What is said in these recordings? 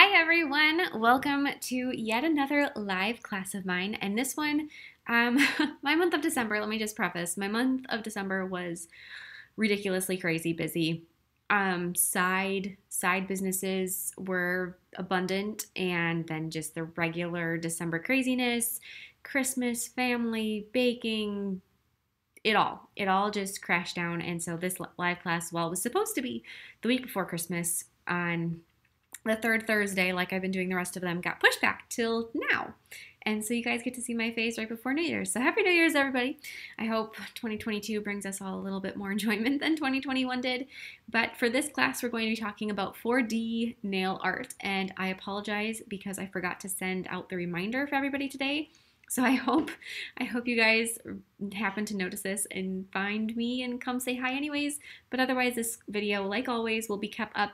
Hi everyone, welcome to yet another live class of mine. And this one, um, my month of December, let me just preface, my month of December was ridiculously crazy busy. Um, side side businesses were abundant, and then just the regular December craziness, Christmas, family, baking, it all it all just crashed down. And so this live class, well, was supposed to be the week before Christmas on the third Thursday, like I've been doing the rest of them, got pushed back till now. And so you guys get to see my face right before New Year's. So happy New Year's, everybody. I hope 2022 brings us all a little bit more enjoyment than 2021 did. But for this class, we're going to be talking about 4D nail art. And I apologize because I forgot to send out the reminder for everybody today. So I hope I hope you guys happen to notice this and find me and come say hi anyways. But otherwise this video, like always, will be kept up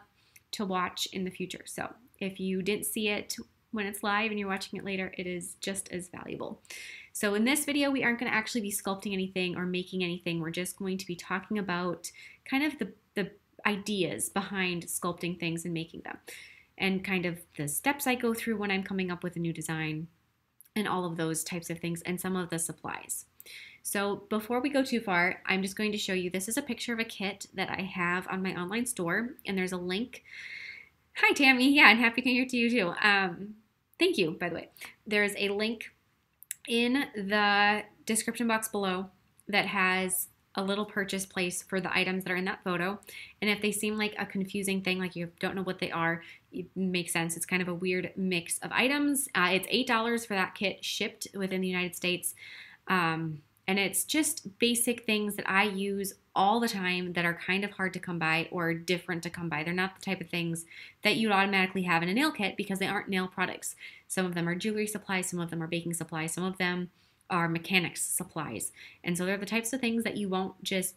to watch in the future. So if you didn't see it when it's live and you're watching it later, it is just as valuable. So in this video, we aren't going to actually be sculpting anything or making anything. We're just going to be talking about kind of the, the ideas behind sculpting things and making them and kind of the steps I go through when I'm coming up with a new design and all of those types of things and some of the supplies. So before we go too far, I'm just going to show you, this is a picture of a kit that I have on my online store, and there's a link. Hi, Tammy. Yeah, and Happy New Year to you too. Um, thank you, by the way. There's a link in the description box below that has a little purchase place for the items that are in that photo. And if they seem like a confusing thing, like you don't know what they are, it makes sense. It's kind of a weird mix of items. Uh, it's $8 for that kit shipped within the United States. Um, and it's just basic things that I use all the time that are kind of hard to come by or different to come by. They're not the type of things that you'd automatically have in a nail kit because they aren't nail products. Some of them are jewelry supplies, some of them are baking supplies, some of them are mechanics supplies. And so they're the types of things that you won't just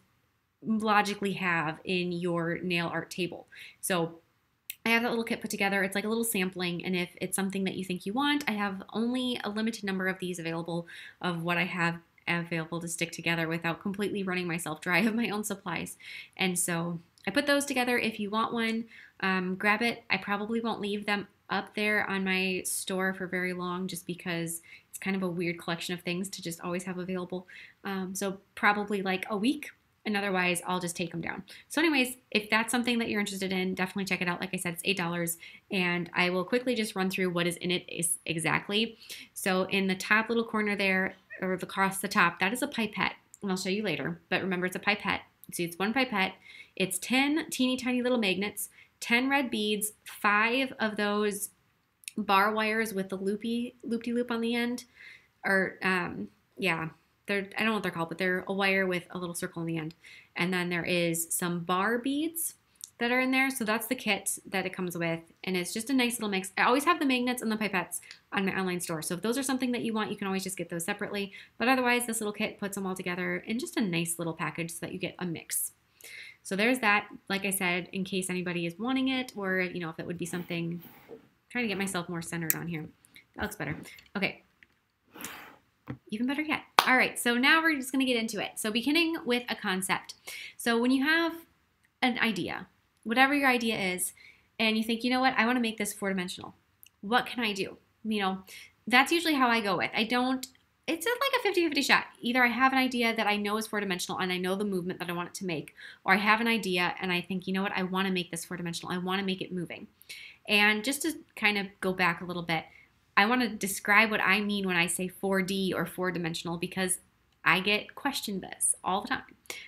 logically have in your nail art table. So I have that little kit put together. It's like a little sampling, and if it's something that you think you want, I have only a limited number of these available of what I have available to stick together without completely running myself dry of my own supplies. And so I put those together. If you want one, um, grab it. I probably won't leave them up there on my store for very long just because it's kind of a weird collection of things to just always have available. Um, so probably like a week and otherwise I'll just take them down. So anyways, if that's something that you're interested in, definitely check it out. Like I said, it's $8 and I will quickly just run through what is in it is exactly. So in the top little corner there, or across the top, that is a pipette. And I'll show you later. But remember, it's a pipette. See, it's one pipette. It's 10 teeny tiny little magnets, 10 red beads, five of those bar wires with the loopy loopy loop on the end. Or, um, yeah, they're, I don't know what they're called, but they're a wire with a little circle on the end. And then there is some bar beads that are in there. So that's the kit that it comes with. And it's just a nice little mix. I always have the magnets and the pipettes on my online store. So if those are something that you want, you can always just get those separately. But otherwise, this little kit puts them all together in just a nice little package so that you get a mix. So there's that. Like I said, in case anybody is wanting it or, you know, if it would be something, I'm trying to get myself more centered on here. That looks better. Okay. Even better yet. All right, so now we're just going to get into it. So beginning with a concept. So when you have an idea, whatever your idea is, and you think, you know what, I want to make this four dimensional. What can I do? You know, that's usually how I go with. I don't, it's like a 50 50 shot. Either I have an idea that I know is four dimensional and I know the movement that I want it to make, or I have an idea and I think, you know what, I want to make this four dimensional. I want to make it moving. And just to kind of go back a little bit, I want to describe what I mean when I say 4D or four dimensional because I get questioned this all the time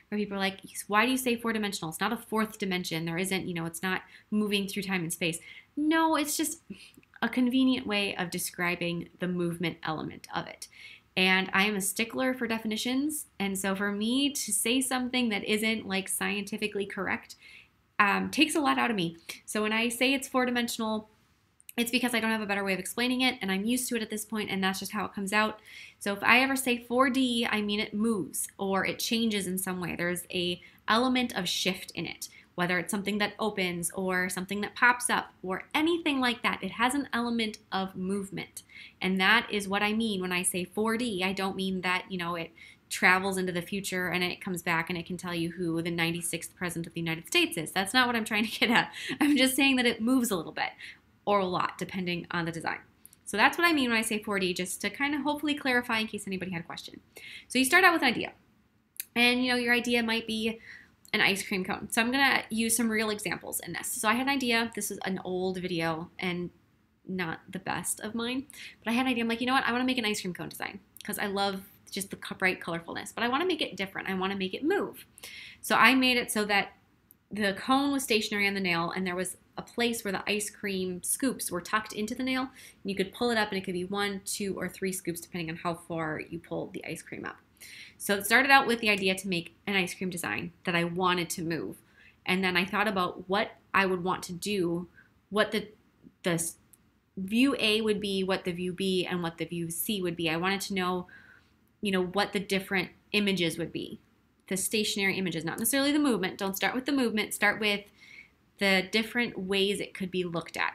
where people are like, why do you say four dimensional? It's not a fourth dimension. There isn't, you know, it's not moving through time and space. No, it's just a convenient way of describing the movement element of it. And I am a stickler for definitions. And so for me to say something that isn't like scientifically correct um, takes a lot out of me. So when I say it's four dimensional, it's because I don't have a better way of explaining it and I'm used to it at this point and that's just how it comes out. So if I ever say 4D, I mean it moves or it changes in some way. There's a element of shift in it, whether it's something that opens or something that pops up or anything like that. It has an element of movement. And that is what I mean when I say 4D. I don't mean that, you know, it travels into the future and it comes back and it can tell you who the 96th president of the United States is. That's not what I'm trying to get at. I'm just saying that it moves a little bit or a lot, depending on the design. So that's what I mean when I say 4D, just to kind of hopefully clarify in case anybody had a question. So you start out with an idea. And you know, your idea might be an ice cream cone. So I'm gonna use some real examples in this. So I had an idea, this is an old video and not the best of mine, but I had an idea. I'm like, you know what? I wanna make an ice cream cone design because I love just the bright colorfulness, but I wanna make it different. I wanna make it move. So I made it so that the cone was stationary on the nail and there was a place where the ice cream scoops were tucked into the nail. And you could pull it up and it could be one, two, or three scoops depending on how far you pulled the ice cream up. So it started out with the idea to make an ice cream design that I wanted to move. And then I thought about what I would want to do, what the the view A would be, what the view B and what the view C would be. I wanted to know, you know, what the different images would be. The stationary images, not necessarily the movement. Don't start with the movement, start with the different ways it could be looked at.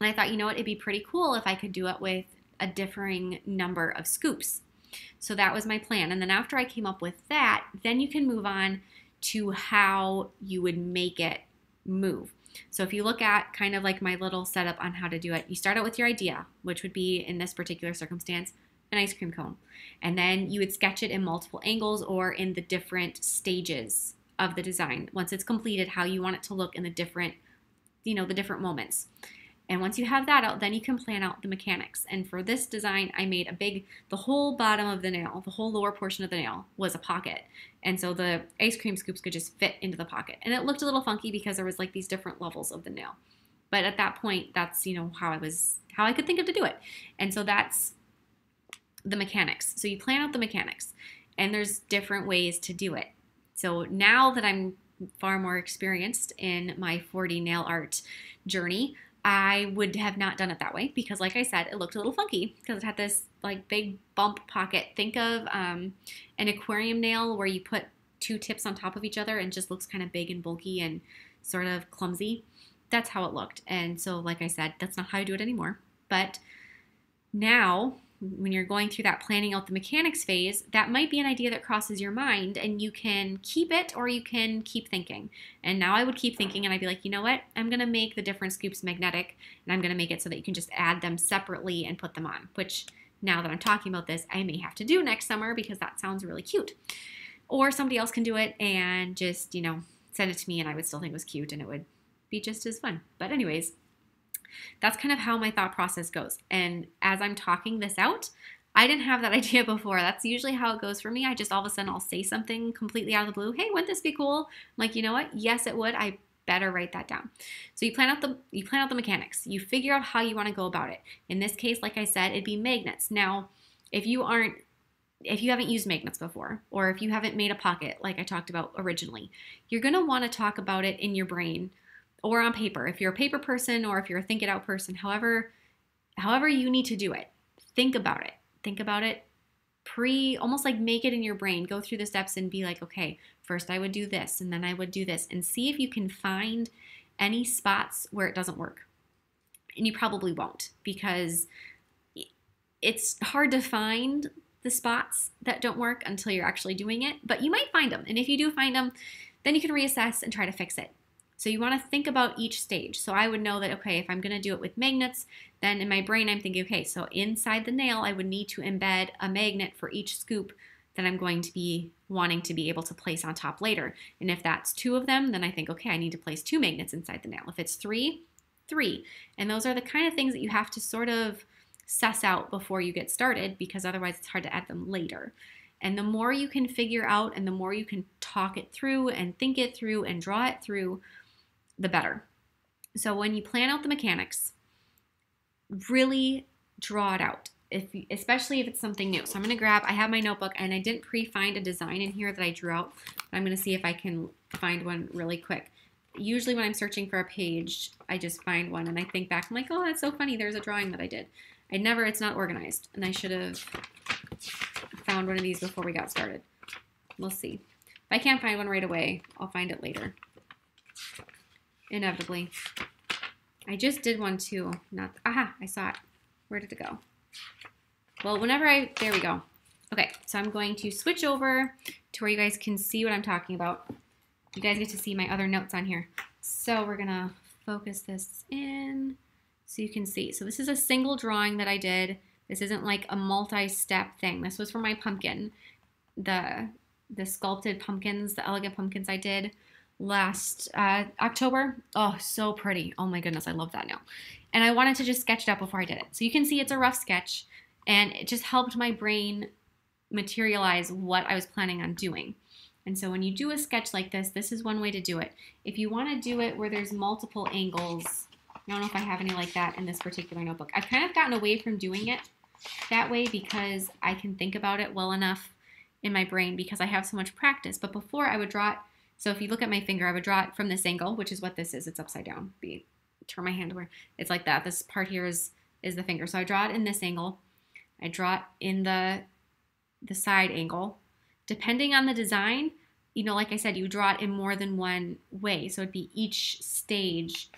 And I thought, you know what, it'd be pretty cool if I could do it with a differing number of scoops. So that was my plan. And then after I came up with that, then you can move on to how you would make it move. So if you look at kind of like my little setup on how to do it, you start out with your idea, which would be in this particular circumstance, an ice cream cone. And then you would sketch it in multiple angles or in the different stages of the design. Once it's completed, how you want it to look in the different, you know, the different moments. And once you have that out, then you can plan out the mechanics. And for this design, I made a big, the whole bottom of the nail, the whole lower portion of the nail was a pocket. And so the ice cream scoops could just fit into the pocket. And it looked a little funky because there was like these different levels of the nail. But at that point, that's, you know, how I was, how I could think of to do it. And so that's the mechanics. So you plan out the mechanics and there's different ways to do it. So now that I'm far more experienced in my 4D nail art journey, I would have not done it that way because, like I said, it looked a little funky because it had this like big bump pocket. Think of um, an aquarium nail where you put two tips on top of each other and just looks kind of big and bulky and sort of clumsy. That's how it looked. And so, like I said, that's not how I do it anymore. But now when you're going through that planning out the mechanics phase, that might be an idea that crosses your mind and you can keep it or you can keep thinking. And now I would keep thinking and I'd be like, you know what? I'm going to make the different scoops magnetic and I'm going to make it so that you can just add them separately and put them on, which now that I'm talking about this, I may have to do next summer because that sounds really cute. Or somebody else can do it and just, you know, send it to me and I would still think it was cute and it would be just as fun. But, anyways, that's kind of how my thought process goes. And as I'm talking this out, I didn't have that idea before. That's usually how it goes for me. I just all of a sudden I'll say something completely out of the blue. Hey, wouldn't this be cool? I'm like, you know what? Yes, it would. I better write that down. So you plan out the you plan out the mechanics. You figure out how you want to go about it. In this case, like I said, it'd be magnets. Now, if you aren't if you haven't used magnets before or if you haven't made a pocket like I talked about originally, you're going to want to talk about it in your brain or on paper. If you're a paper person or if you're a think it out person, however however you need to do it, think about it. Think about it pre almost like make it in your brain. Go through the steps and be like, okay, first I would do this and then I would do this and see if you can find any spots where it doesn't work. And you probably won't because it's hard to find the spots that don't work until you're actually doing it, but you might find them. And if you do find them, then you can reassess and try to fix it. So you want to think about each stage. So I would know that, okay, if I'm going to do it with magnets, then in my brain I'm thinking, okay, so inside the nail I would need to embed a magnet for each scoop that I'm going to be wanting to be able to place on top later. And if that's two of them, then I think, okay, I need to place two magnets inside the nail. If it's three, three. And those are the kind of things that you have to sort of suss out before you get started because otherwise it's hard to add them later. And the more you can figure out and the more you can talk it through and think it through and draw it through, the better. So when you plan out the mechanics, really draw it out. If especially if it's something new. So I'm going to grab I have my notebook and I didn't pre-find a design in here that I drew out. But I'm going to see if I can find one really quick. Usually when I'm searching for a page, I just find one and I think back I'm like, "Oh, that's so funny. There's a drawing that I did." I never it's not organized and I should have found one of these before we got started. We'll see. If I can't find one right away, I'll find it later inevitably. I just did one too. Not aha, I saw it. Where did it go? Well, whenever I there we go. Okay, so I'm going to switch over to where you guys can see what I'm talking about. You guys get to see my other notes on here. So we're gonna focus this in So you can see. So this is a single drawing that I did. This isn't like a multi-step thing. This was for my pumpkin. The, the sculpted pumpkins, the elegant pumpkins I did last uh, October. Oh, so pretty. Oh my goodness, I love that now. And I wanted to just sketch it out before I did it. So you can see it's a rough sketch and it just helped my brain materialize what I was planning on doing. And so when you do a sketch like this, this is one way to do it. If you want to do it where there's multiple angles, I don't know if I have any like that in this particular notebook. I've kind of gotten away from doing it that way because I can think about it well enough in my brain because I have so much practice. But before I would draw it, so if you look at my finger, I would draw it from this angle, which is what this is. It's upside down. Be turn my hand where it's like that. This part here is is the finger. So I draw it in this angle. I draw it in the the side angle. Depending on the design, you know, like I said, you draw it in more than one way. So it'd be each stage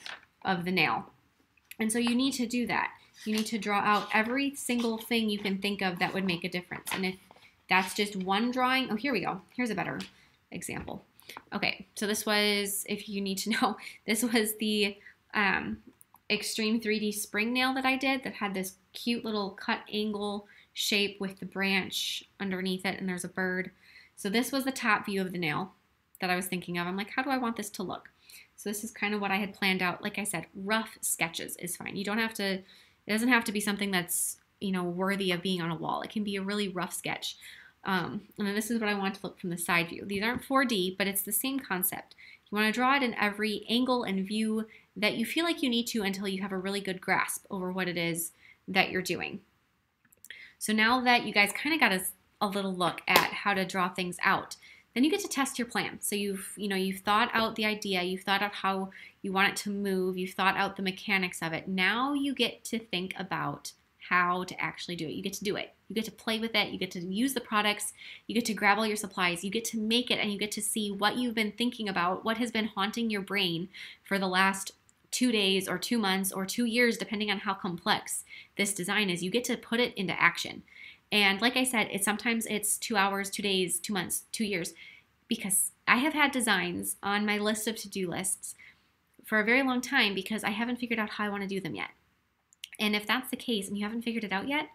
of the nail. And so you need to do that. You need to draw out every single thing you can think of that would make a difference. And if that's just one drawing, oh, here we go. Here's a better example. Okay, so this was, if you need to know, this was the um, Extreme 3D spring nail that I did that had this cute little cut angle shape with the branch underneath it and there's a bird. So this was the top view of the nail that I was thinking of. I'm like, how do I want this to look? So this is kind of what I had planned out. Like I said, rough sketches is fine. You don't have to, it doesn't have to be something that's, you know, worthy of being on a wall. It can be a really rough sketch. Um, and then this is what I want to look from the side view. These aren't 4D, but it's the same concept. You want to draw it in every angle and view that you feel like you need to until you have a really good grasp over what it is that you're doing. So now that you guys kind of got a, a little look at how to draw things out, then you get to test your plan. So you've, you know, you've thought out the idea, you've thought out how you want it to move, you've thought out the mechanics of it. Now you get to think about how to actually do it. You get to do it. You get to play with it. You get to use the products. You get to grab all your supplies. You get to make it and you get to see what you've been thinking about, what has been haunting your brain for the last two days or two months or two years, depending on how complex this design is. You get to put it into action. And like I said, it's sometimes it's two hours, two days, two months, two years, because I have had designs on my list of to-do lists for a very long time because I haven't figured out how I want to do them yet. And if that's the case and you haven't figured it out yet,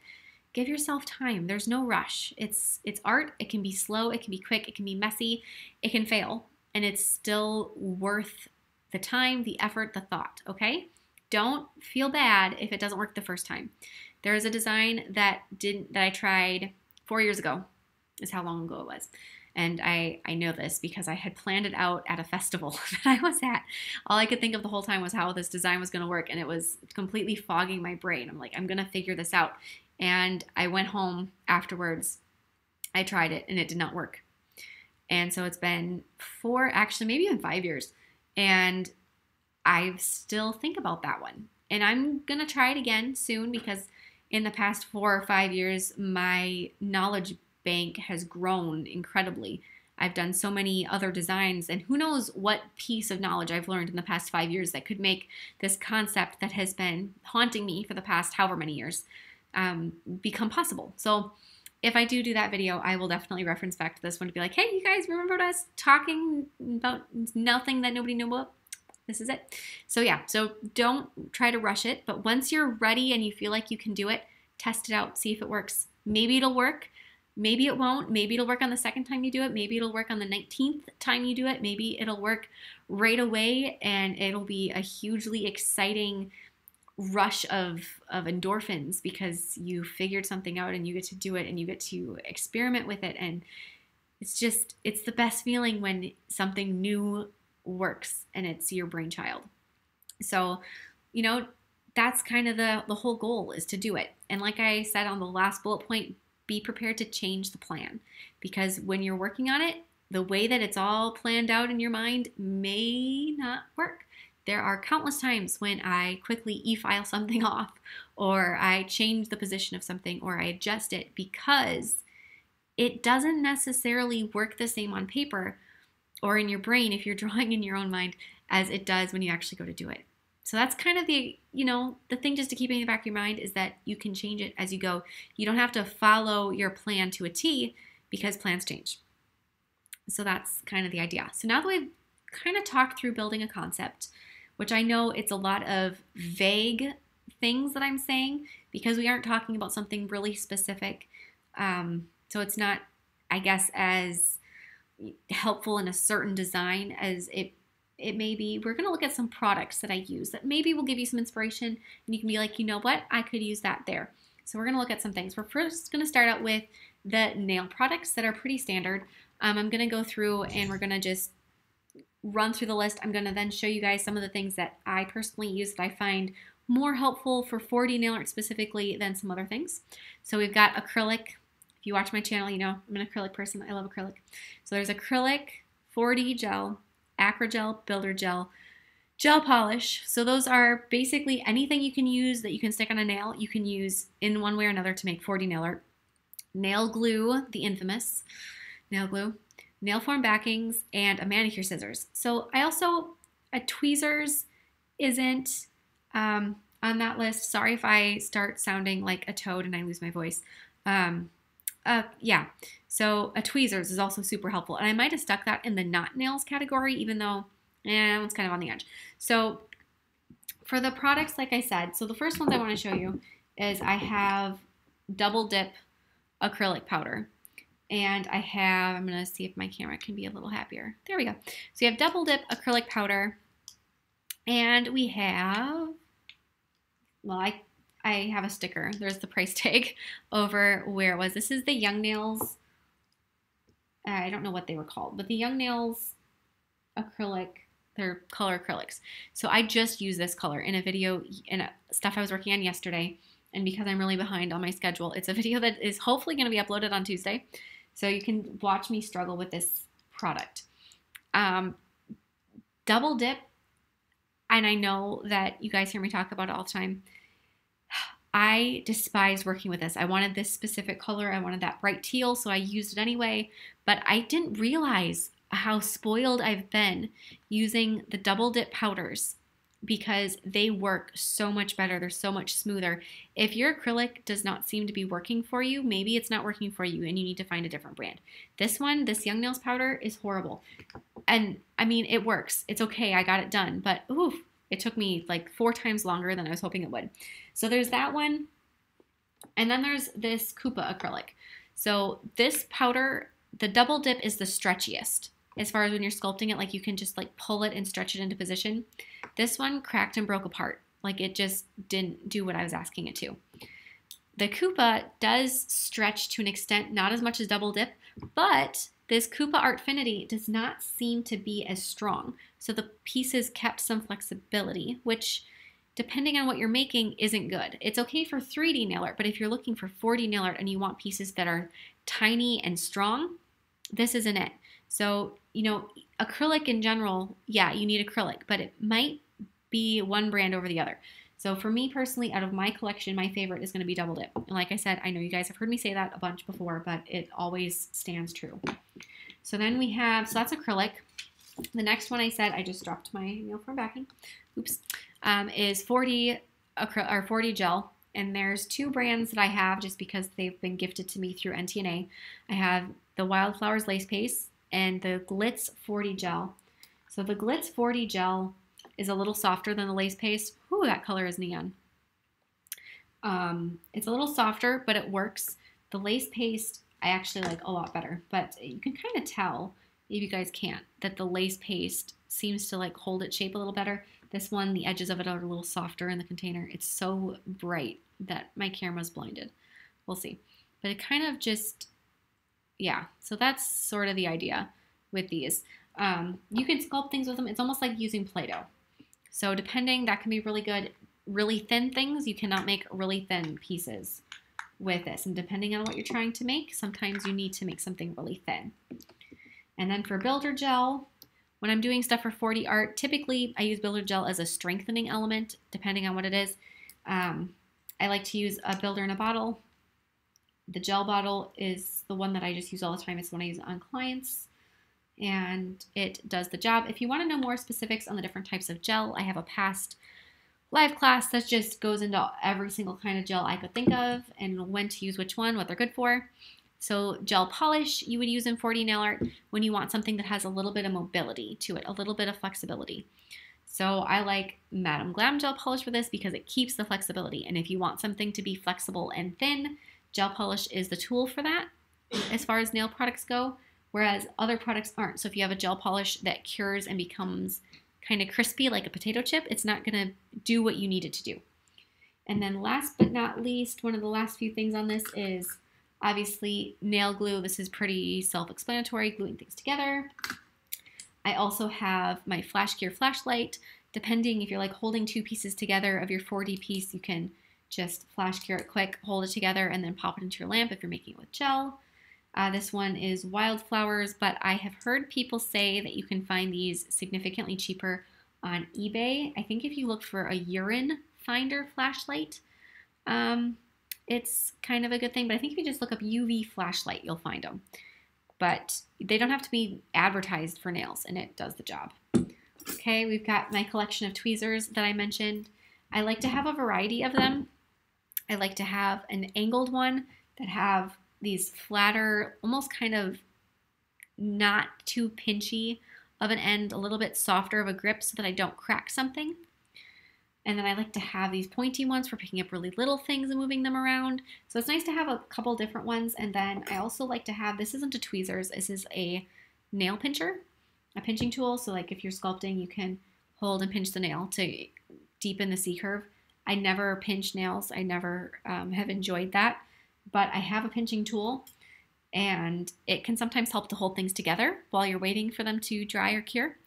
give yourself time. There's no rush. It's it's art. It can be slow, it can be quick, it can be messy, it can fail, and it's still worth the time, the effort, the thought, okay? Don't feel bad if it doesn't work the first time. There is a design that didn't that I tried 4 years ago. Is how long ago it was. And I, I know this because I had planned it out at a festival that I was at. All I could think of the whole time was how this design was going to work, and it was completely fogging my brain. I'm like, I'm going to figure this out. And I went home afterwards. I tried it, and it did not work. And so it's been four, actually, maybe even five years. And I still think about that one. And I'm going to try it again soon because in the past four or five years, my knowledge bank has grown incredibly. I've done so many other designs, and who knows what piece of knowledge I've learned in the past five years that could make this concept that has been haunting me for the past however many years um, become possible. So, if I do do that video, I will definitely reference back to this one to be like, hey, you guys remember us talking about nothing that nobody knew about? This is it. So, yeah, so don't try to rush it, but once you're ready and you feel like you can do it, test it out, see if it works. Maybe it'll work. Maybe it won't. Maybe it'll work on the second time you do it. Maybe it'll work on the 19th time you do it. Maybe it'll work right away and it'll be a hugely exciting rush of, of endorphins because you figured something out and you get to do it and you get to experiment with it. And it's just, it's the best feeling when something new works and it's your brainchild. So, you know, that's kind of the, the whole goal is to do it. And like I said on the last bullet point, be prepared to change the plan because when you're working on it, the way that it's all planned out in your mind may not work. There are countless times when I quickly e file something off, or I change the position of something, or I adjust it because it doesn't necessarily work the same on paper or in your brain if you're drawing in your own mind as it does when you actually go to do it. So that's kind of the, you know, the thing just to keep in the back of your mind is that you can change it as you go. You don't have to follow your plan to a T because plans change. So that's kind of the idea. So now that we've kind of talked through building a concept, which I know it's a lot of vague things that I'm saying because we aren't talking about something really specific. Um, so it's not, I guess, as helpful in a certain design as it it may be. We're going to look at some products that I use that maybe will give you some inspiration and you can be like, you know what, I could use that there. So we're going to look at some things. We're first going to start out with the nail products that are pretty standard. Um, I'm going to go through and we're going to just run through the list. I'm going to then show you guys some of the things that I personally use that I find more helpful for 4D nail art specifically than some other things. So we've got acrylic. If you watch my channel, you know I'm an acrylic person. I love acrylic. So there's acrylic, 4D gel, acrogel, builder gel, gel polish. So those are basically anything you can use that you can stick on a nail, you can use in one way or another to make 4D nail art. Nail glue, the infamous nail glue, nail form backings, and a manicure scissors. So I also, a tweezers isn't um, on that list. Sorry if I start sounding like a toad and I lose my voice. Um, uh, yeah, so a tweezers is also super helpful. And I might have stuck that in the not nails category, even though, eh, it's kind of on the edge. So for the products, like I said, so the first ones I want to show you is I have double dip acrylic powder. And I have, I'm going to see if my camera can be a little happier. There we go. So you have double dip acrylic powder. And we have, well, I, I have a sticker. There's the price tag over where it was. This is the Young Nails. I don't know what they were called, but the Young Nails acrylic they're color acrylics. So I just used this color in a video in a, stuff I was working on yesterday. And because I'm really behind on my schedule, it's a video that is hopefully going to be uploaded on Tuesday. So you can watch me struggle with this product. Um, double dip, and I know that you guys hear me talk about it all the time. I despise working with this. I wanted this specific color. I wanted that bright teal, so I used it anyway. But I didn't realize how spoiled I've been using the double dip powders because they work so much better. They're so much smoother. If your acrylic does not seem to be working for you, maybe it's not working for you and you need to find a different brand. This one, this Young Nails powder, is horrible. And I mean, it works. It's okay. I got it done. But oof, it took me like four times longer than I was hoping it would. So there's that one. And then there's this Kupa acrylic. So this powder, the double dip is the stretchiest as far as when you're sculpting it, like you can just like pull it and stretch it into position. This one cracked and broke apart. Like it just didn't do what I was asking it to. The Kupa does stretch to an extent, not as much as Double Dip, but this Kupa Artfinity does not seem to be as strong. So the pieces kept some flexibility, which depending on what you're making isn't good. It's okay for 3D nail art, but if you're looking for 4D nail art and you want pieces that are tiny and strong, this isn't it. So, you know, acrylic in general, yeah, you need acrylic, but it might be one brand over the other. So for me personally, out of my collection, my favorite is going to be Double Dip. And like I said, I know you guys have heard me say that a bunch before, but it always stands true. So then we have, so that's acrylic. The next one I said, I just dropped my nail form backing, oops, um, is 4D, acryl, or 4D gel. And there's two brands that I have just because they've been gifted to me through NTNA. I have the Wildflowers Lace Paste and the Glitz 4D Gel. So the Glitz 4D Gel is a little softer than the lace paste. Ooh, that color is neon. Um, it's a little softer, but it works. The lace paste I actually like a lot better, but you can kind of tell, if you guys can't, that the lace paste seems to like hold its shape a little better. This one, the edges of it are a little softer in the container. It's so bright that my camera's blinded. We'll see. But it kind of just yeah, so that's sort of the idea with these. Um, you can sculpt things with them. It's almost like using Play-Doh. So depending, that can be really good. Really thin things, you cannot make really thin pieces with this. And depending on what you're trying to make, sometimes you need to make something really thin. And then for builder gel, when I'm doing stuff for 4D art, typically I use builder gel as a strengthening element, depending on what it is. Um, I like to use a builder in a bottle the gel bottle is the one that I just use all the time. It's the one I use on clients and it does the job. If you want to know more specifics on the different types of gel, I have a past live class that just goes into every single kind of gel I could think of and when to use which one, what they're good for. So gel polish you would use in 4D nail art when you want something that has a little bit of mobility to it, a little bit of flexibility. So I like Madam Glam gel polish for this because it keeps the flexibility. And if you want something to be flexible and thin, gel polish is the tool for that as far as nail products go, whereas other products aren't. So if you have a gel polish that cures and becomes kind of crispy like a potato chip, it's not going to do what you need it to do. And then last but not least, one of the last few things on this is obviously nail glue. This is pretty self-explanatory, gluing things together. I also have my flash cure flashlight. Depending if you're like holding two pieces together of your 4D piece, you can just flash cure it quick, hold it together, and then pop it into your lamp if you're making it with gel. Uh, this one is wildflowers, but I have heard people say that you can find these significantly cheaper on eBay. I think if you look for a urine finder flashlight, um, it's kind of a good thing. But I think if you just look up UV flashlight, you'll find them. But they don't have to be advertised for nails, and it does the job. Okay, we've got my collection of tweezers that I mentioned. I like to have a variety of them. I like to have an angled one that have these flatter, almost kind of not too pinchy of an end, a little bit softer of a grip so that I don't crack something. And then I like to have these pointy ones for picking up really little things and moving them around. So it's nice to have a couple different ones. And then I also like to have, this isn't a tweezers, this is a nail pincher, a pinching tool. So like if you're sculpting, you can hold and pinch the nail to deepen the C curve. I never pinch nails. I never um, have enjoyed that but I have a pinching tool and it can sometimes help to hold things together while you're waiting for them to dry or cure.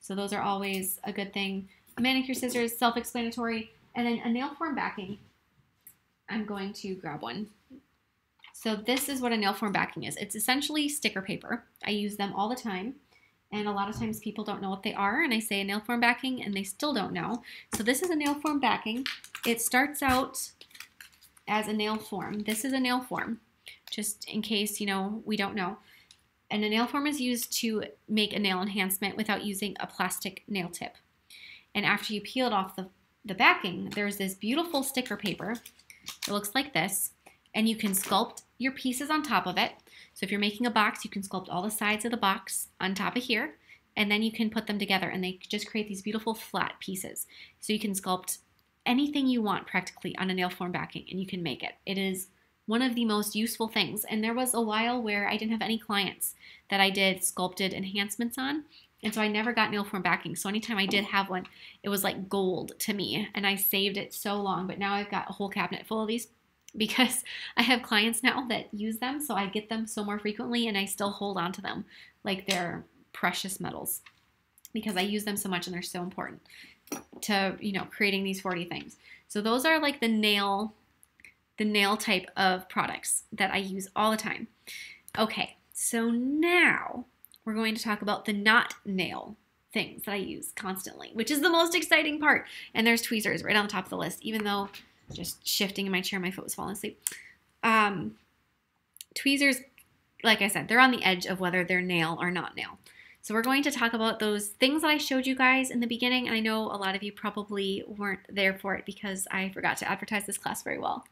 So those are always a good thing. Manicure scissors, self-explanatory, and then a nail form backing. I'm going to grab one. So this is what a nail form backing is. It's essentially sticker paper. I use them all the time. And a lot of times people don't know what they are, and I say a nail form backing, and they still don't know. So this is a nail form backing. It starts out as a nail form. This is a nail form, just in case, you know, we don't know. And a nail form is used to make a nail enhancement without using a plastic nail tip. And after you peel it off the, the backing, there's this beautiful sticker paper. It looks like this. And you can sculpt your pieces on top of it. So if you're making a box, you can sculpt all the sides of the box on top of here. And then you can put them together and they just create these beautiful flat pieces. So you can sculpt anything you want practically on a nail form backing and you can make it. It is one of the most useful things. And there was a while where I didn't have any clients that I did sculpted enhancements on. And so I never got nail form backing. So anytime I did have one, it was like gold to me. And I saved it so long. But now I've got a whole cabinet full of these because I have clients now that use them. So I get them so more frequently and I still hold on to them like they're precious metals because I use them so much and they're so important to, you know, creating these 4D things. So those are like the nail, the nail type of products that I use all the time. Okay, so now we're going to talk about the not nail things that I use constantly, which is the most exciting part. And there's tweezers right on the top of the list, even though just shifting in my chair, my foot was falling asleep. Um, tweezers, like I said, they're on the edge of whether they're nail or not nail. So we're going to talk about those things that I showed you guys in the beginning. And I know a lot of you probably weren't there for it because I forgot to advertise this class very well.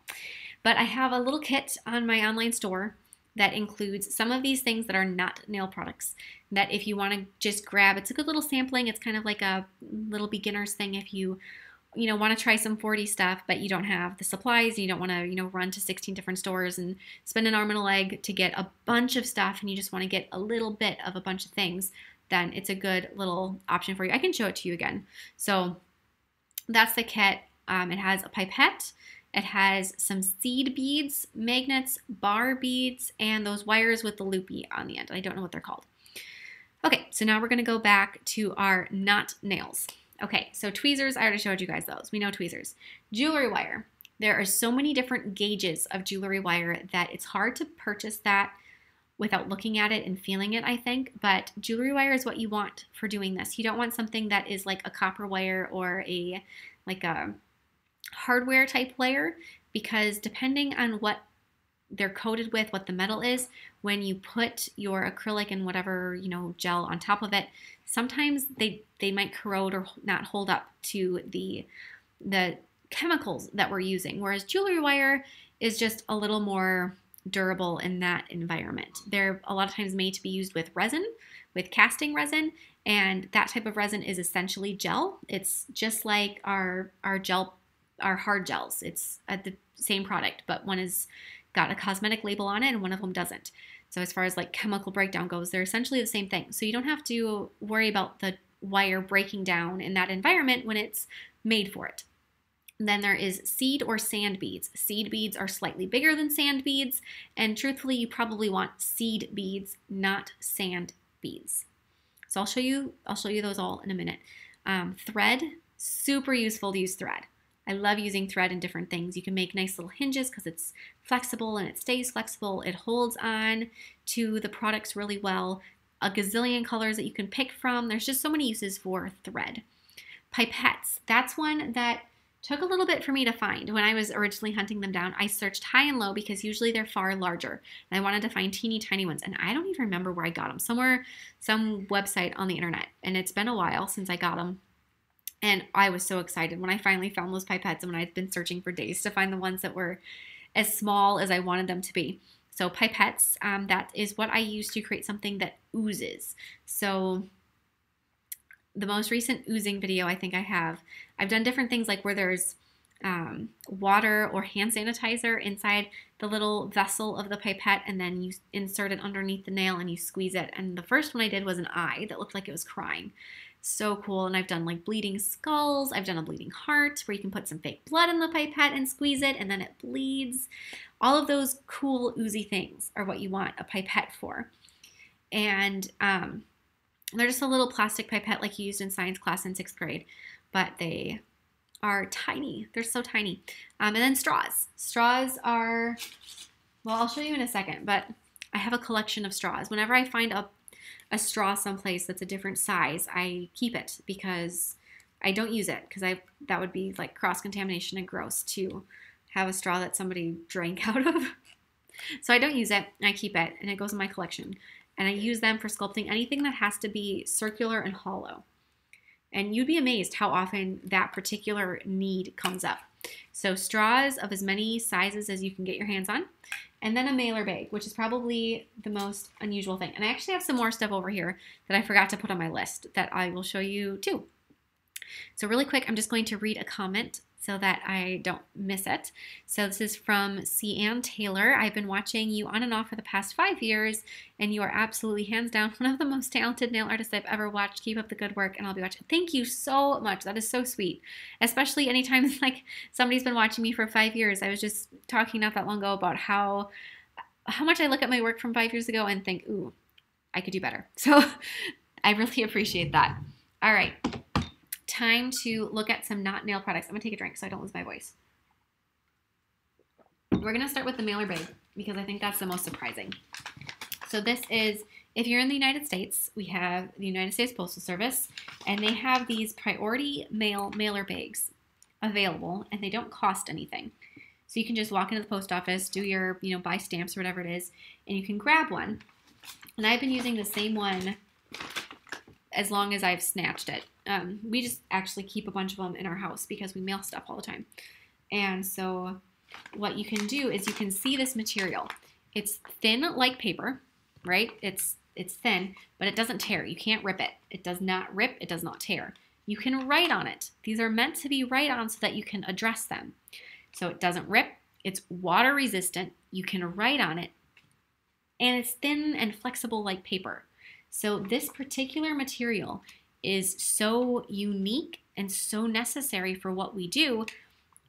But I have a little kit on my online store that includes some of these things that are not nail products that if you want to just grab, it's a good little sampling. It's kind of like a little beginner's thing if you you know want to try some 4D stuff but you don't have the supplies you don't want to you know run to 16 different stores and spend an arm and a leg to get a bunch of stuff and you just want to get a little bit of a bunch of things then it's a good little option for you i can show it to you again so that's the kit um, it has a pipette it has some seed beads magnets bar beads and those wires with the loopy on the end i don't know what they're called okay so now we're going to go back to our not nails Okay, so tweezers, I already showed you guys those. We know tweezers. Jewelry wire. There are so many different gauges of jewelry wire that it's hard to purchase that without looking at it and feeling it, I think. But jewelry wire is what you want for doing this. You don't want something that is like a copper wire or a like a hardware type layer because depending on what they're coated with, what the metal is, when you put your acrylic and whatever, you know, gel on top of it, sometimes they they might corrode or not hold up to the the chemicals that we're using. Whereas jewelry wire is just a little more durable in that environment. They're a lot of times made to be used with resin, with casting resin, and that type of resin is essentially gel. It's just like our our gel our hard gels. It's at the same product, but one has got a cosmetic label on it and one of them doesn't. So as far as like chemical breakdown goes, they're essentially the same thing. So you don't have to worry about the wire breaking down in that environment when it's made for it. Then there is seed or sand beads. Seed beads are slightly bigger than sand beads, and truthfully, you probably want seed beads, not sand beads. So I'll show you. I'll show you those all in a minute. Um, thread, super useful to use thread. I love using thread in different things. You can make nice little hinges because it's flexible and it stays flexible. It holds on to the products really well. A gazillion colors that you can pick from. There's just so many uses for thread. Pipettes, that's one that took a little bit for me to find. When I was originally hunting them down, I searched high and low because usually they're far larger. And I wanted to find teeny tiny ones. And I don't even remember where I got them. Somewhere, some website on the internet. And it's been a while since I got them. And I was so excited when I finally found those pipettes and when I'd been searching for days to find the ones that were as small as I wanted them to be. So pipettes, um, that is what I use to create something that oozes. So the most recent oozing video I think I have, I've done different things like where there's um, water or hand sanitizer inside the little vessel of the pipette and then you insert it underneath the nail and you squeeze it. And the first one I did was an eye that looked like it was crying so cool. And I've done like bleeding skulls. I've done a bleeding heart where you can put some fake blood in the pipette and squeeze it and then it bleeds. All of those cool oozy things are what you want a pipette for. And um, they're just a little plastic pipette like you used in science class in sixth grade, but they are tiny. They're so tiny. Um, and then straws. Straws are, well, I'll show you in a second, but I have a collection of straws. Whenever I find a a straw someplace that's a different size, I keep it because I don't use it because I that would be like cross contamination and gross to have a straw that somebody drank out of. so I don't use it. I keep it and it goes in my collection. And I use them for sculpting anything that has to be circular and hollow. And you'd be amazed how often that particular need comes up. So straws of as many sizes as you can get your hands on and then a mailer bag, which is probably the most unusual thing. And I actually have some more stuff over here that I forgot to put on my list that I will show you too. So really quick, I'm just going to read a comment so that I don't miss it. So this is from C. Ann Taylor. I've been watching you on and off for the past five years, and you are absolutely hands down one of the most talented nail artists I've ever watched. Keep up the good work, and I'll be watching. Thank you so much. That is so sweet. Especially anytime like somebody's been watching me for five years. I was just talking not that long ago about how how much I look at my work from five years ago and think, ooh, I could do better. So I really appreciate that. All right time to look at some not nail products. I'm gonna take a drink so I don't lose my voice. We're gonna start with the mailer bag because I think that's the most surprising. So this is, if you're in the United States, we have the United States Postal Service, and they have these priority mail mailer bags available, and they don't cost anything. So you can just walk into the post office, do your, you know, buy stamps or whatever it is, and you can grab one. And I've been using the same one as long as I've snatched it. Um, we just actually keep a bunch of them in our house because we mail stuff all the time. And so what you can do is you can see this material. It's thin like paper, right? It's it's thin, but it doesn't tear. You can't rip it. It does not rip, it does not tear. You can write on it. These are meant to be write on so that you can address them. So it doesn't rip, it's water resistant, you can write on it, and it's thin and flexible like paper. So this particular material is so unique and so necessary for what we do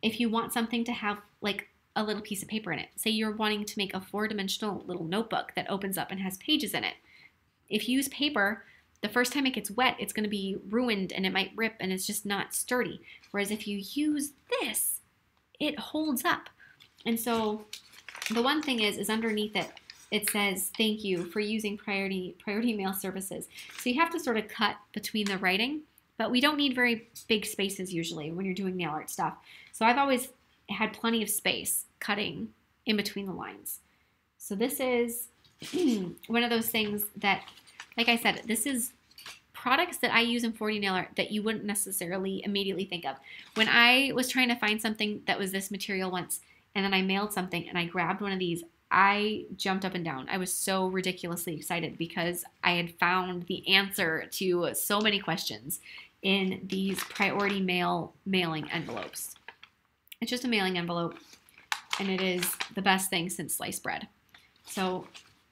if you want something to have like a little piece of paper in it. Say you're wanting to make a four-dimensional little notebook that opens up and has pages in it. If you use paper, the first time it gets wet, it's going to be ruined and it might rip and it's just not sturdy. Whereas if you use this, it holds up. And so the one thing is, is underneath it, it says thank you for using priority priority mail services. So you have to sort of cut between the writing, but we don't need very big spaces usually when you're doing nail art stuff. So I've always had plenty of space cutting in between the lines. So this is one of those things that, like I said, this is products that I use in 4D nail art that you wouldn't necessarily immediately think of. When I was trying to find something that was this material once, and then I mailed something and I grabbed one of these I jumped up and down. I was so ridiculously excited because I had found the answer to so many questions in these priority mail mailing envelopes. It's just a mailing envelope and it is the best thing since sliced bread. So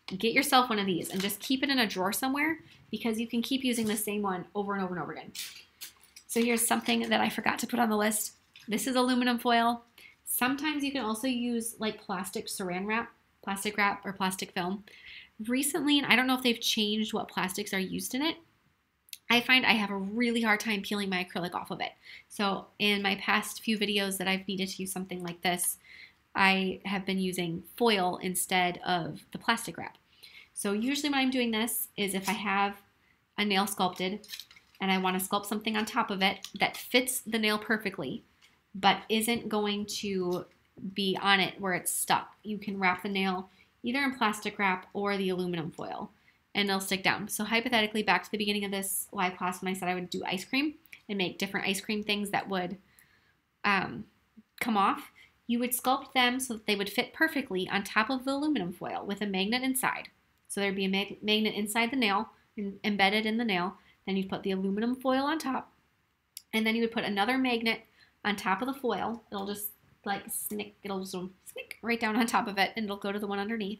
get yourself one of these and just keep it in a drawer somewhere because you can keep using the same one over and over and over again. So here's something that I forgot to put on the list. This is aluminum foil. Sometimes you can also use like plastic saran wrap, plastic wrap or plastic film. Recently, and I don't know if they've changed what plastics are used in it, I find I have a really hard time peeling my acrylic off of it. So in my past few videos that I've needed to use something like this, I have been using foil instead of the plastic wrap. So usually when I'm doing this is if I have a nail sculpted and I want to sculpt something on top of it that fits the nail perfectly, but isn't going to be on it where it's stuck. You can wrap the nail either in plastic wrap or the aluminum foil and it'll stick down. So hypothetically, back to the beginning of this live class when I said I would do ice cream and make different ice cream things that would um, come off, you would sculpt them so that they would fit perfectly on top of the aluminum foil with a magnet inside. So there'd be a mag magnet inside the nail, in, embedded in the nail. Then you'd put the aluminum foil on top, and then you would put another magnet on top of the foil. It'll just like snick, it'll zoom, snick right down on top of it, and it'll go to the one underneath.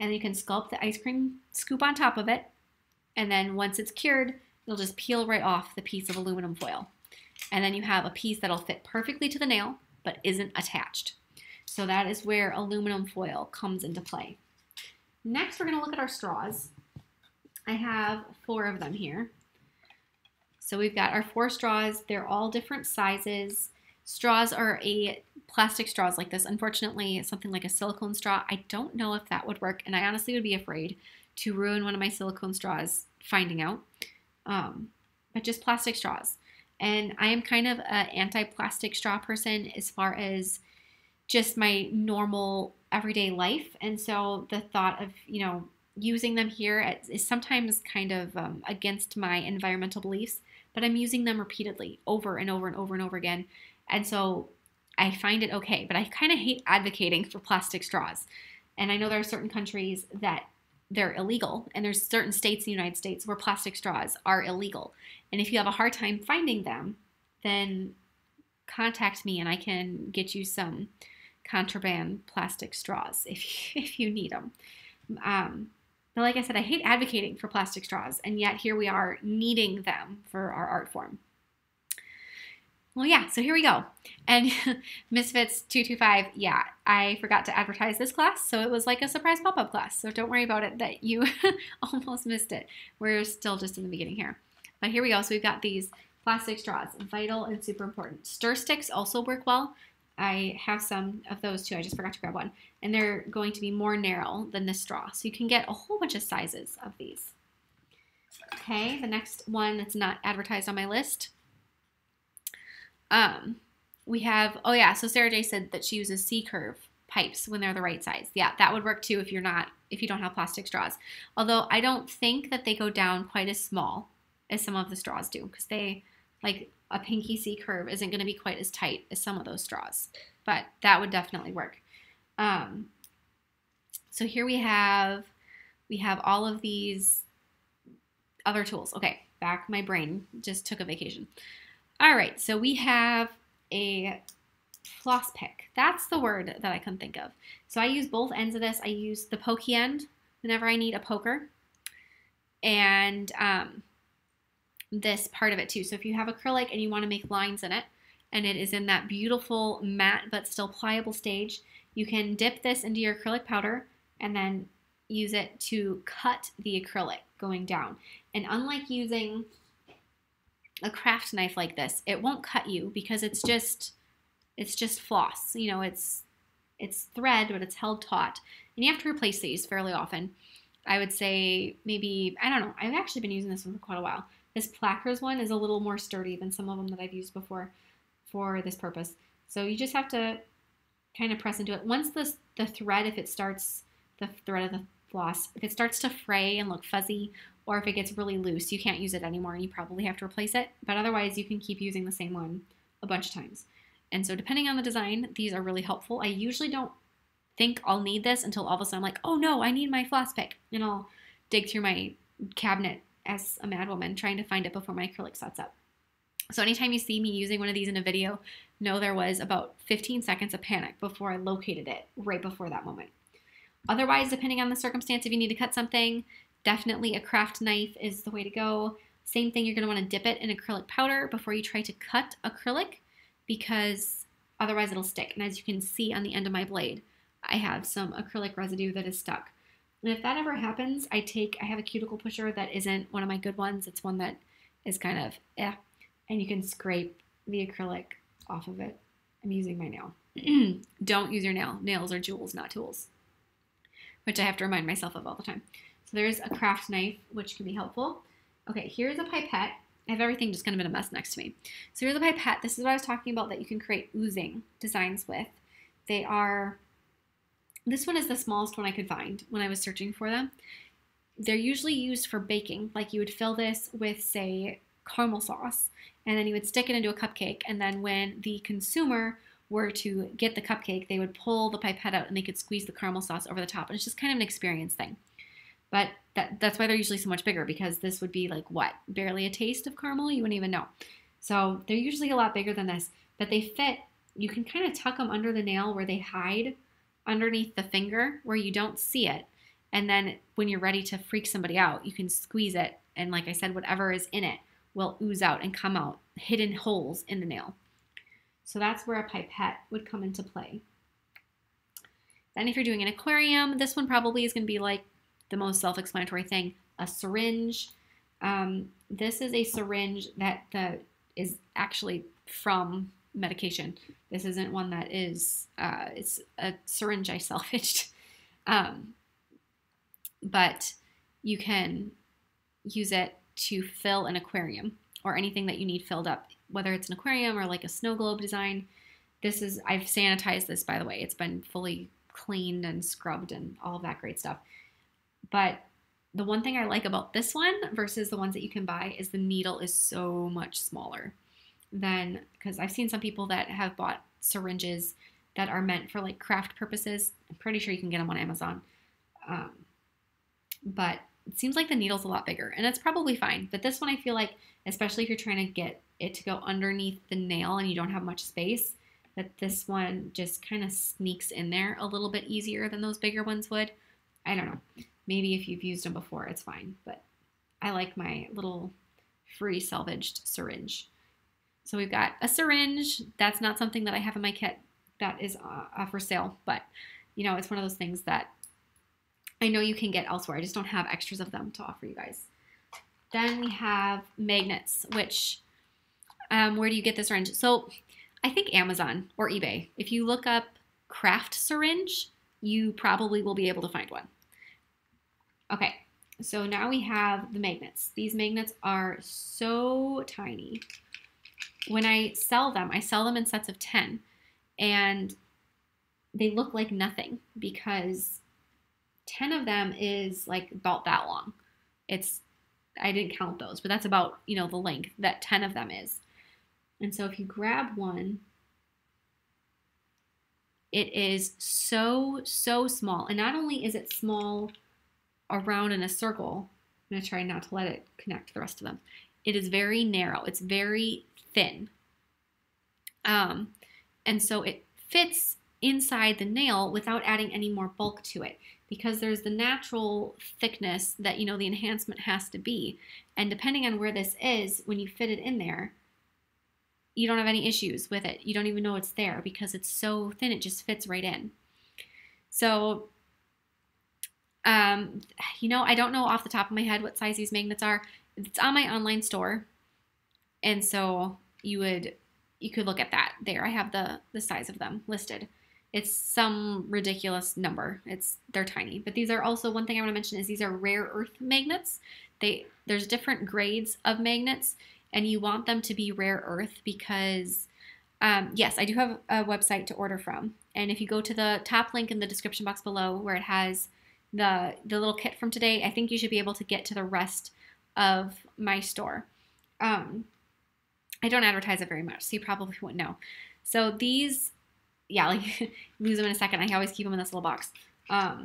And you can sculpt the ice cream scoop on top of it, and then once it's cured, it'll just peel right off the piece of aluminum foil. And then you have a piece that'll fit perfectly to the nail, but isn't attached. So that is where aluminum foil comes into play. Next, we're going to look at our straws. I have four of them here. So we've got our four straws. They're all different sizes. Straws are a plastic straws like this. Unfortunately, something like a silicone straw, I don't know if that would work. And I honestly would be afraid to ruin one of my silicone straws finding out. Um, but just plastic straws. And I am kind of an anti-plastic straw person as far as just my normal everyday life. And so the thought of, you know, using them here is sometimes kind of um, against my environmental beliefs, but I'm using them repeatedly over and over and over and over again. And so I find it okay, but I kind of hate advocating for plastic straws. And I know there are certain countries that they're illegal, and there's certain states in the United States where plastic straws are illegal. And if you have a hard time finding them, then contact me and I can get you some contraband plastic straws if, if you need them. Um, but like I said, I hate advocating for plastic straws, and yet here we are needing them for our art form. Well, yeah, so here we go. And Misfits 225, yeah, I forgot to advertise this class, so it was like a surprise pop up class. So don't worry about it that you almost missed it. We're still just in the beginning here. But here we go. So we've got these plastic straws, vital and super important. Stir sticks also work well. I have some of those too. I just forgot to grab one. And they're going to be more narrow than the straw. So you can get a whole bunch of sizes of these. Okay, the next one that's not advertised on my list. Um, we have, oh yeah, so Sarah J said that she uses C-curve pipes when they're the right size. Yeah, that would work too if you're not, if you don't have plastic straws. Although I don't think that they go down quite as small as some of the straws do because they, like a pinky C curve isn't going to be quite as tight as some of those straws, but that would definitely work. Um, so here we have, we have all of these other tools. Okay, back my brain just took a vacation. All right, so we have a floss pick. That's the word that I couldn't think of. So I use both ends of this. I use the pokey end whenever I need a poker. And um, this part of it too. So if you have acrylic and you want to make lines in it, and it is in that beautiful matte but still pliable stage, you can dip this into your acrylic powder and then use it to cut the acrylic going down. And unlike using a craft knife like this, it won't cut you because it's just it's just floss. You know, it's it's thread, but it's held taut. And you have to replace these fairly often. I would say maybe, I don't know, I've actually been using this one for quite a while. This Plackers one is a little more sturdy than some of them that I've used before for this purpose. So you just have to kind of press into it. Once the, the thread, if it starts, the thread of the floss, if it starts to fray and look fuzzy, or if it gets really loose, you can't use it anymore and you probably have to replace it. But otherwise, you can keep using the same one a bunch of times. And so depending on the design, these are really helpful. I usually don't think I'll need this until all of a sudden I'm like, oh no, I need my floss pick. And I'll dig through my cabinet as a mad woman trying to find it before my acrylic sets up. So anytime you see me using one of these in a video, know there was about 15 seconds of panic before I located it right before that moment. Otherwise, depending on the circumstance, if you need to cut something, definitely a craft knife is the way to go. Same thing, you're going to want to dip it in acrylic powder before you try to cut acrylic because otherwise it'll stick. And as you can see on the end of my blade, I have some acrylic residue that is stuck. And if that ever happens, I take, I have a cuticle pusher that isn't one of my good ones. It's one that is kind of, eh, and you can scrape the acrylic off of it. I'm using my nail. Don't use your nail. Nails are jewels, not tools, which I have to remind myself of all the time. So there's a craft knife, which can be helpful. Okay, here's a pipette. I have everything just kind of in a mess next to me. So here's a pipette. This is what I was talking about that you can create oozing designs with. They are, this one is the smallest one I could find when I was searching for them. They're usually used for baking. Like you would fill this with, say, caramel sauce, and then you would stick it into a cupcake. And then when the consumer were to get the cupcake, they would pull the pipette out and they could squeeze the caramel sauce over the top. And it's just kind of an experience thing. But that, that's why they're usually so much bigger because this would be like what? Barely a taste of caramel? You wouldn't even know. So they're usually a lot bigger than this, but they fit. You can kind of tuck them under the nail where they hide underneath the finger where you don't see it. And then when you're ready to freak somebody out, you can squeeze it. And like I said, whatever is in it will ooze out and come out, hidden holes in the nail. So that's where a pipette would come into play. Then if you're doing an aquarium, this one probably is going to be like the most self-explanatory thing, a syringe. Um, this is a syringe that the, is actually from medication. This isn't one that is, uh, it's a syringe I salvaged. Um, but you can use it to fill an aquarium or anything that you need filled up, whether it's an aquarium or like a snow globe design. This is, I've sanitized this by the way. It's been fully cleaned and scrubbed and all of that great stuff. But the one thing I like about this one versus the ones that you can buy is the needle is so much smaller than, because I've seen some people that have bought syringes that are meant for like craft purposes. I'm pretty sure you can get them on Amazon. Um, but it seems like the needle's a lot bigger and that's probably fine. But this one I feel like, especially if you're trying to get it to go underneath the nail and you don't have much space, that this one just kind of sneaks in there a little bit easier than those bigger ones would. I don't know. Maybe if you've used them before, it's fine. But I like my little free salvaged syringe. So we've got a syringe. That's not something that I have in my kit that is uh, for sale, but you know, it's one of those things that I know you can get elsewhere. I just don't have extras of them to offer you guys. Then we have magnets, which, um, where do you get the syringe? So I think Amazon or eBay. If you look up craft syringe, you probably will be able to find one. Okay, so now we have the magnets. These magnets are so tiny. When I sell them, I sell them in sets of 10, and they look like nothing because 10 of them is like about that long. It's, I didn't count those, but that's about, you know, the length that 10 of them is. And so if you grab one, it is so, so small. And not only is it small around in a circle, I'm going to try not to let it connect to the rest of them. It is very narrow. It's very thin. Um, and so it fits inside the nail without adding any more bulk to it because there's the natural thickness that you know the enhancement has to be. And depending on where this is when you fit it in there you don't have any issues with it. You don't even know it's there because it's so thin it just fits right in. So um, you know i don't know off the top of my head what size these magnets are. It's on my online store. And so you would you could look at that. There i have the the size of them listed it's some ridiculous number. It's they're tiny, but these are also one thing I want to mention is these are rare earth magnets. They there's different grades of magnets, and you want them to be rare earth because um, yes, I do have a website to order from, and if you go to the top link in the description box below where it has the the little kit from today, I think you should be able to get to the rest of my store. Um, I don't advertise it very much, so you probably wouldn't know. So these yeah, like lose them in a second. I always keep them in this little box. Um,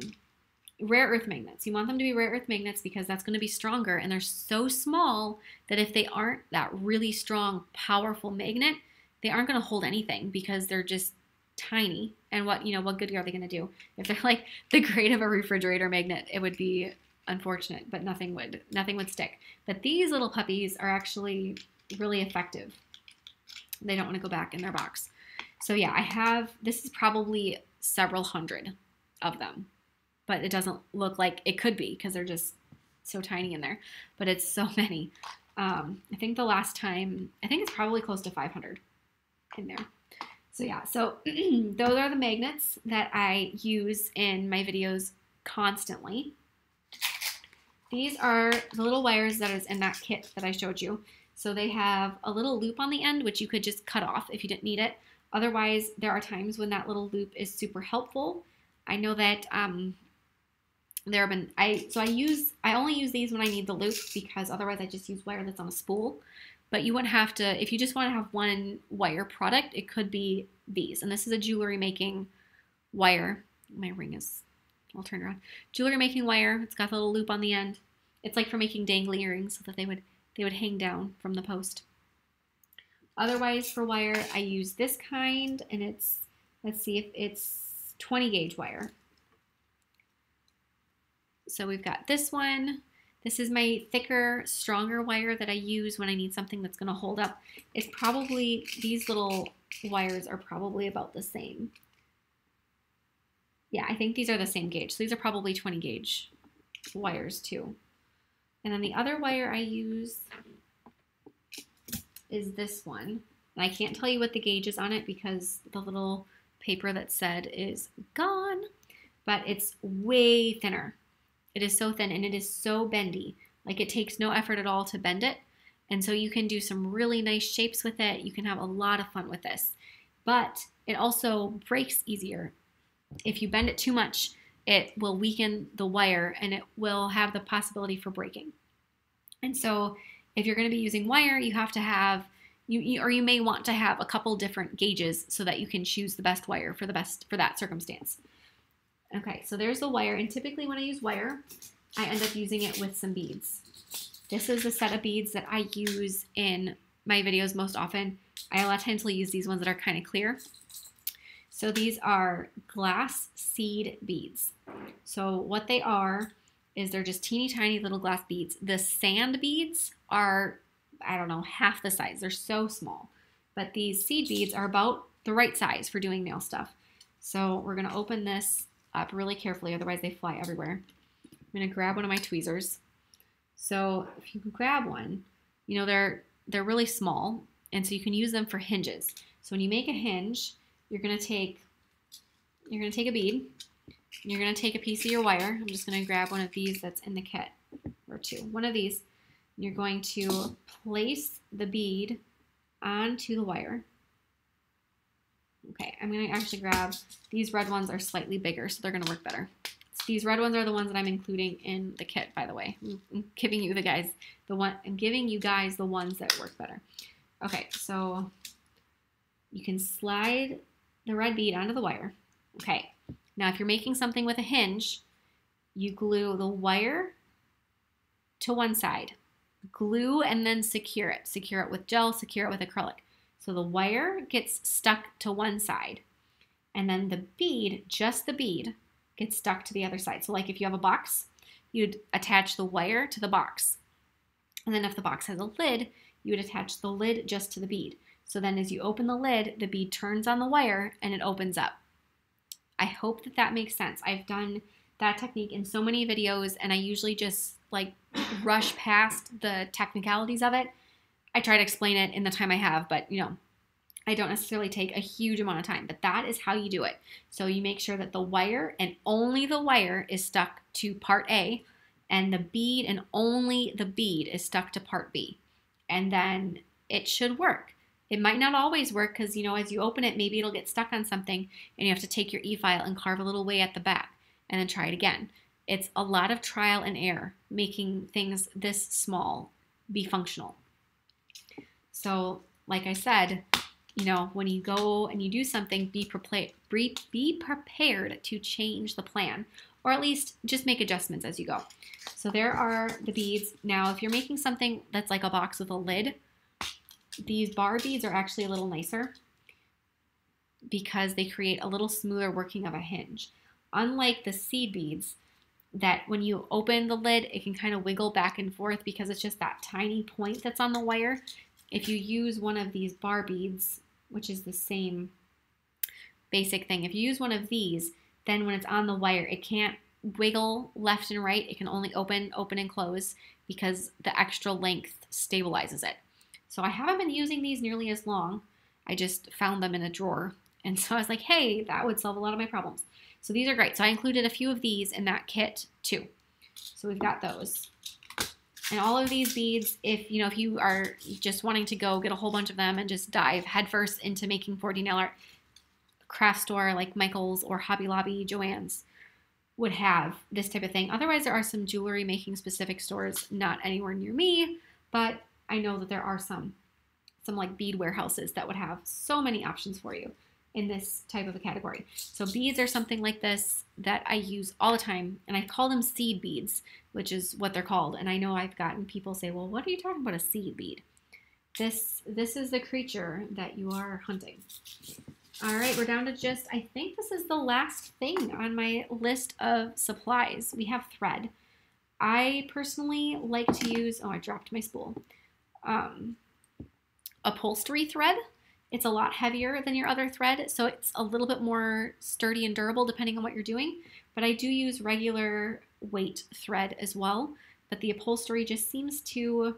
rare earth magnets. You want them to be rare earth magnets because that's going to be stronger and they're so small that if they aren't that really strong, powerful magnet, they aren't going to hold anything because they're just tiny. And what, you know, what good are they going to do? If they're like the grade of a refrigerator magnet, it would be unfortunate, but nothing would nothing would stick. But these little puppies are actually really effective. They don't want to go back in their box. So yeah, I have this is probably several hundred of them but it doesn't look like it could be because they're just so tiny in there. But it's so many. Um, I think the last time, I think it's probably close to 500 in there. So yeah, so those are the magnets that I use in my videos constantly. These are the little wires that is in that kit that I showed you. So they have a little loop on the end, which you could just cut off if you didn't need it. Otherwise, there are times when that little loop is super helpful. I know that um, there have been I so I use I only use these when I need the loop because otherwise I just use wire that's on a spool. But you wouldn't have to if you just want to have one wire product, it could be these. And this is a jewelry making wire. My ring is I'll turn around. Jewelry making wire. It's got a little loop on the end. It's like for making dangly earrings so that they would they would hang down from the post. Otherwise for wire, I use this kind and it's let's see if it's 20 gauge wire. So we've got this one. This is my thicker, stronger wire that I use when I need something that's going to hold up. It's probably, these little wires are probably about the same. Yeah, I think these are the same gauge. So these are probably 20 gauge wires too. And then the other wire I use is this one. And I can't tell you what the gauge is on it because the little paper that said is gone, but it's way thinner. It is so thin and it is so bendy. Like it takes no effort at all to bend it. And so you can do some really nice shapes with it. You can have a lot of fun with this. But it also breaks easier. If you bend it too much, it will weaken the wire and it will have the possibility for breaking. And so if you're going to be using wire, you have to have you, you, or you may want to have a couple different gauges so that you can choose the best wire for the best for that circumstance. Okay, so there's the wire, and typically when I use wire, I end up using it with some beads. This is a set of beads that I use in my videos most often. I a lot of times will use these ones that are kind of clear. So these are glass seed beads. So what they are is they're just teeny tiny little glass beads. The sand beads are, I don't know, half the size. They're so small. But these seed beads are about the right size for doing nail stuff. So we're going to open this up really carefully, otherwise they fly everywhere. I'm going to grab one of my tweezers. So if you can grab one, you know, they're, they're really small, and so you can use them for hinges. So when you make a hinge, you're going to take, you're going to take a bead, you're going to take a piece of your wire. I'm just going to grab one of these that's in the kit, or two, one of these. You're going to place the bead onto the wire. Okay, I'm going to actually grab, these red ones are slightly bigger, so they're going to work better. So these red ones are the ones that I'm including in the kit, by the way. I'm giving you the guys, the one, I'm giving you guys the ones that work better. Okay, so you can slide the red bead onto the wire. Okay, now if you're making something with a hinge, you glue the wire to one side, glue and then secure it. Secure it with gel, secure it with acrylic. So the wire gets stuck to one side, and then the bead, just the bead, gets stuck to the other side. So, like if you have a box, you'd attach the wire to the box. And then if the box has a lid, you would attach the lid just to the bead. So then as you open the lid, the bead turns on the wire and it opens up. I hope that that makes sense. I've done that technique in so many videos and I usually just like rush past the technicalities of it I try to explain it in the time I have, but you know, I don't necessarily take a huge amount of time, but that is how you do it. So you make sure that the wire and only the wire is stuck to part A, and the bead and only the bead is stuck to part B. And then it should work. It might not always work because, you know, as you open it, maybe it'll get stuck on something and you have to take your e-file and carve a little way at the back and then try it again. It's a lot of trial and error making things this small be functional. So, like I said, you know, when you go and you do something, be prepared, be prepared to change the plan or at least just make adjustments as you go. So there are the beads. Now, if you're making something that's like a box with a lid, these bar beads are actually a little nicer because they create a little smoother working of a hinge. Unlike the seed beads, that when you open the lid, it can kind of wiggle back and forth because it's just that tiny point that's on the wire. If you use one of these bar beads, which is the same basic thing, if you use one of these, then when it's on the wire, it can't wiggle left and right. It can only open, open, and close because the extra length stabilizes it. So I haven't been using these nearly as long. I just found them in a drawer. And so I was like, hey, that would solve a lot of my problems. So these are great. So I included a few of these in that kit too. So we've got those. And all of these beads, if you know, if you are just wanting to go get a whole bunch of them and just dive headfirst into making 4D nail art, craft store like Michael's or Hobby Lobby, Joann's would have this type of thing. Otherwise, there are some jewelry making specific stores not anywhere near me, but I know that there are some, some like bead warehouses that would have so many options for you in this type of a category. So beads are something like this that I use all the time, and I call them seed beads, which is what they're called. And I know I've gotten people say, "Well, what are you talking about a seed bead?" This this is the creature that you are hunting. All right, we're down to just, I think this is the last thing on my list of supplies. We have thread. I personally like to use, oh, I dropped my spool, um, upholstery thread. It's a lot heavier than your other thread, so it's a little bit more sturdy and durable depending on what you're doing. But I do use regular weight thread as well. But the upholstery just seems to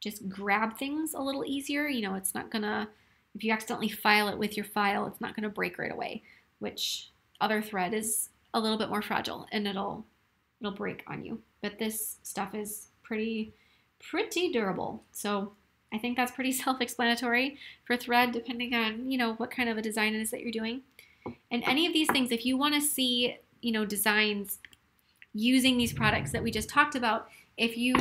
just grab things a little easier. You know, it's not gonna if you accidentally file it with your file, it's not to break right away, which other thread is a little bit more fragile and it'll it'll break on you. But this stuff is pretty pretty durable. So I think that's pretty self-explanatory for thread depending on, you know, what kind of a design it is that you're doing. And any of these things if you want to see, you know, designs using these products that we just talked about, if you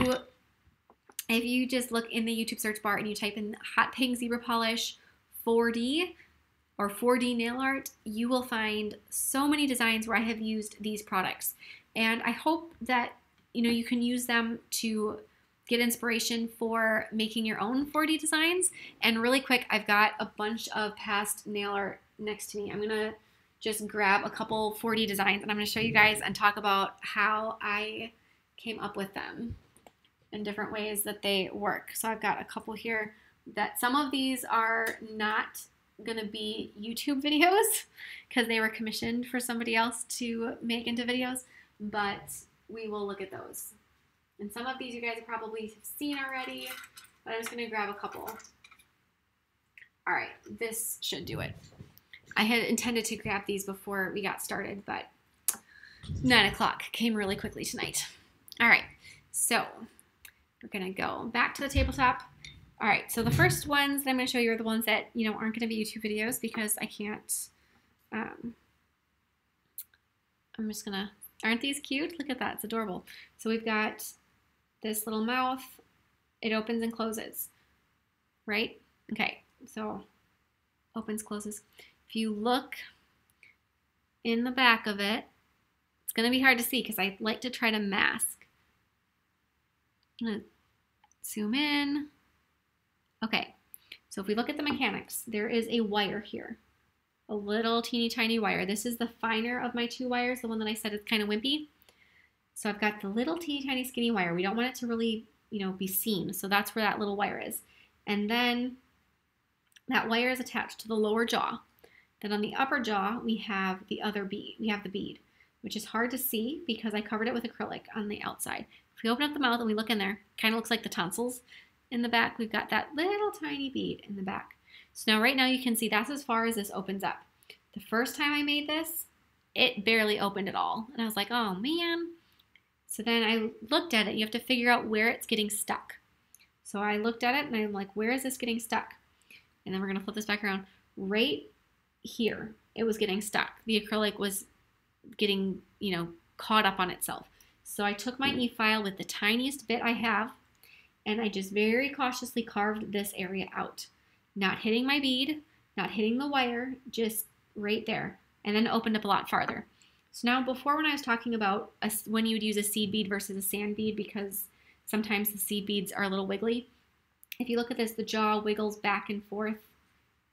if you just look in the YouTube search bar and you type in hot pink zebra polish 4D or 4D nail art, you will find so many designs where I have used these products. And I hope that you know you can use them to get inspiration for making your own 4D designs. And really quick, I've got a bunch of past nail art next to me. I'm gonna just grab a couple 4D designs and I'm gonna show you guys and talk about how I came up with them in different ways that they work. So I've got a couple here that some of these are not to be YouTube videos because they were commissioned for somebody else to make into videos, but we will look at those. And some of these you guys probably have seen already, but I'm just to grab a couple. All right, this should do it. I had intended to grab these before we got started, but 9 o'clock came really quickly tonight. All right, so we're to go back to the tabletop all right, so the first ones that I'm to show you are the ones that, you know, aren't to be YouTube videos because I can't, um, I'm just to, aren't these cute? Look at that, it's adorable. So we've got this little mouth, it opens and closes, right? Okay, so opens, closes. If you look in the back of it, it's going to be hard to see because I like to try to mask. I'm going to zoom in. Okay, so if we look at the mechanics, there is a wire here, a little teeny tiny wire. This is the finer of my two wires, the one that I said is kind of wimpy. So I've got the little teeny tiny skinny wire. We don't want it to really, you know, be seen. So that's where that little wire is. And then that wire is attached to the lower jaw. Then on the upper jaw, we have the other bead. We have the bead, which is hard to see because I covered it with acrylic on the outside. If we open up the mouth and we look in there, kind of looks like the tonsils in the back, we've got that little tiny bead in the back. So now right now you can see that's as far as this opens up. The first time I made this, it barely opened at all. And I was like, oh man. So then I looked at it. You have to figure out where it's getting stuck. So I looked at it and I'm like, where is this getting stuck? And then we're going to flip this back around. Right here, it was getting stuck. The acrylic was getting, you know, caught up on itself. So I took my hmm. e-file with the tiniest bit I have and I just very cautiously carved this area out, not hitting my bead, not hitting the wire, just right there, and then opened up a lot farther. So now before when I was talking about a, when you would use a seed bead versus a sand bead because sometimes the seed beads are a little wiggly. If you look at this, the jaw wiggles back and forth,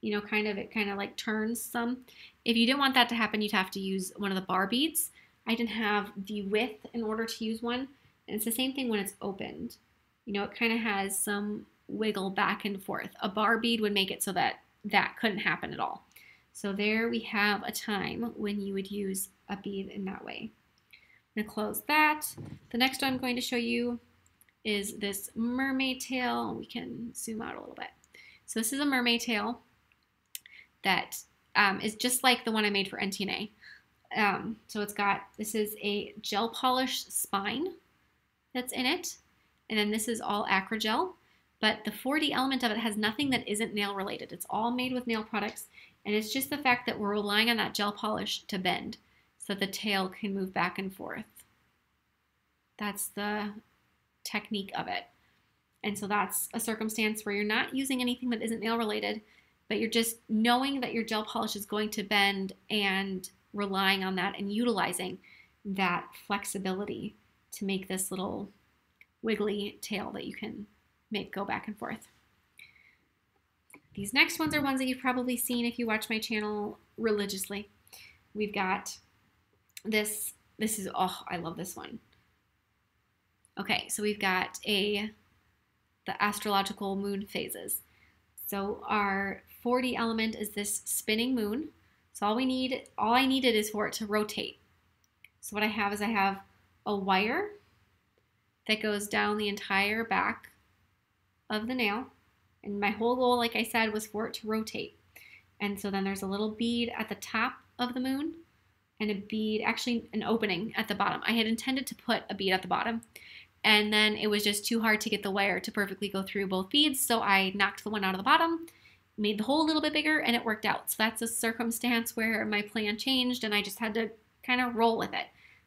you know, kind of, it kind of like turns some. If you didn't want that to happen, you'd have to use one of the bar beads. I didn't have the width in order to use one. And it's the same thing when it's opened. You know, it kind of has some wiggle back and forth. A bar bead would make it so that that couldn't happen at all. So there we have a time when you would use a bead in that way. I'm going to close that. The next one I'm going to show you is this mermaid tail. We can zoom out a little bit. So this is a mermaid tail that um, is just like the one I made for NTNA. Um, so it's got, this is a gel polish spine that's in it. And then this is all acrygel. But the 4D element of it has nothing that isn't nail related. It's all made with nail products. And it's just the fact that we're relying on that gel polish to bend so the tail can move back and forth. That's the technique of it. And so that's a circumstance where you're not using anything that isn't nail related, but you're just knowing that your gel polish is going to bend and relying on that and utilizing that flexibility to make this little wiggly tail that you can make go back and forth. These next ones are ones that you've probably seen if you watch my channel religiously. We've got this, this is, oh, I love this one. Okay, so we've got a, the astrological moon phases. So our 4D element is this spinning moon. So all we need, all I needed is for it to rotate. So what I have is I have a wire that goes down the entire back of the nail. And my whole goal, like I said, was for it to rotate. And so then there's a little bead at the top of the moon and a bead, actually an opening at the bottom. I had intended to put a bead at the bottom and then it was just too hard to get the wire to perfectly go through both beads. So I knocked the one out of the bottom, made the hole a little bit bigger and it worked out. So that's a circumstance where my plan changed and I just had to kind of roll with it.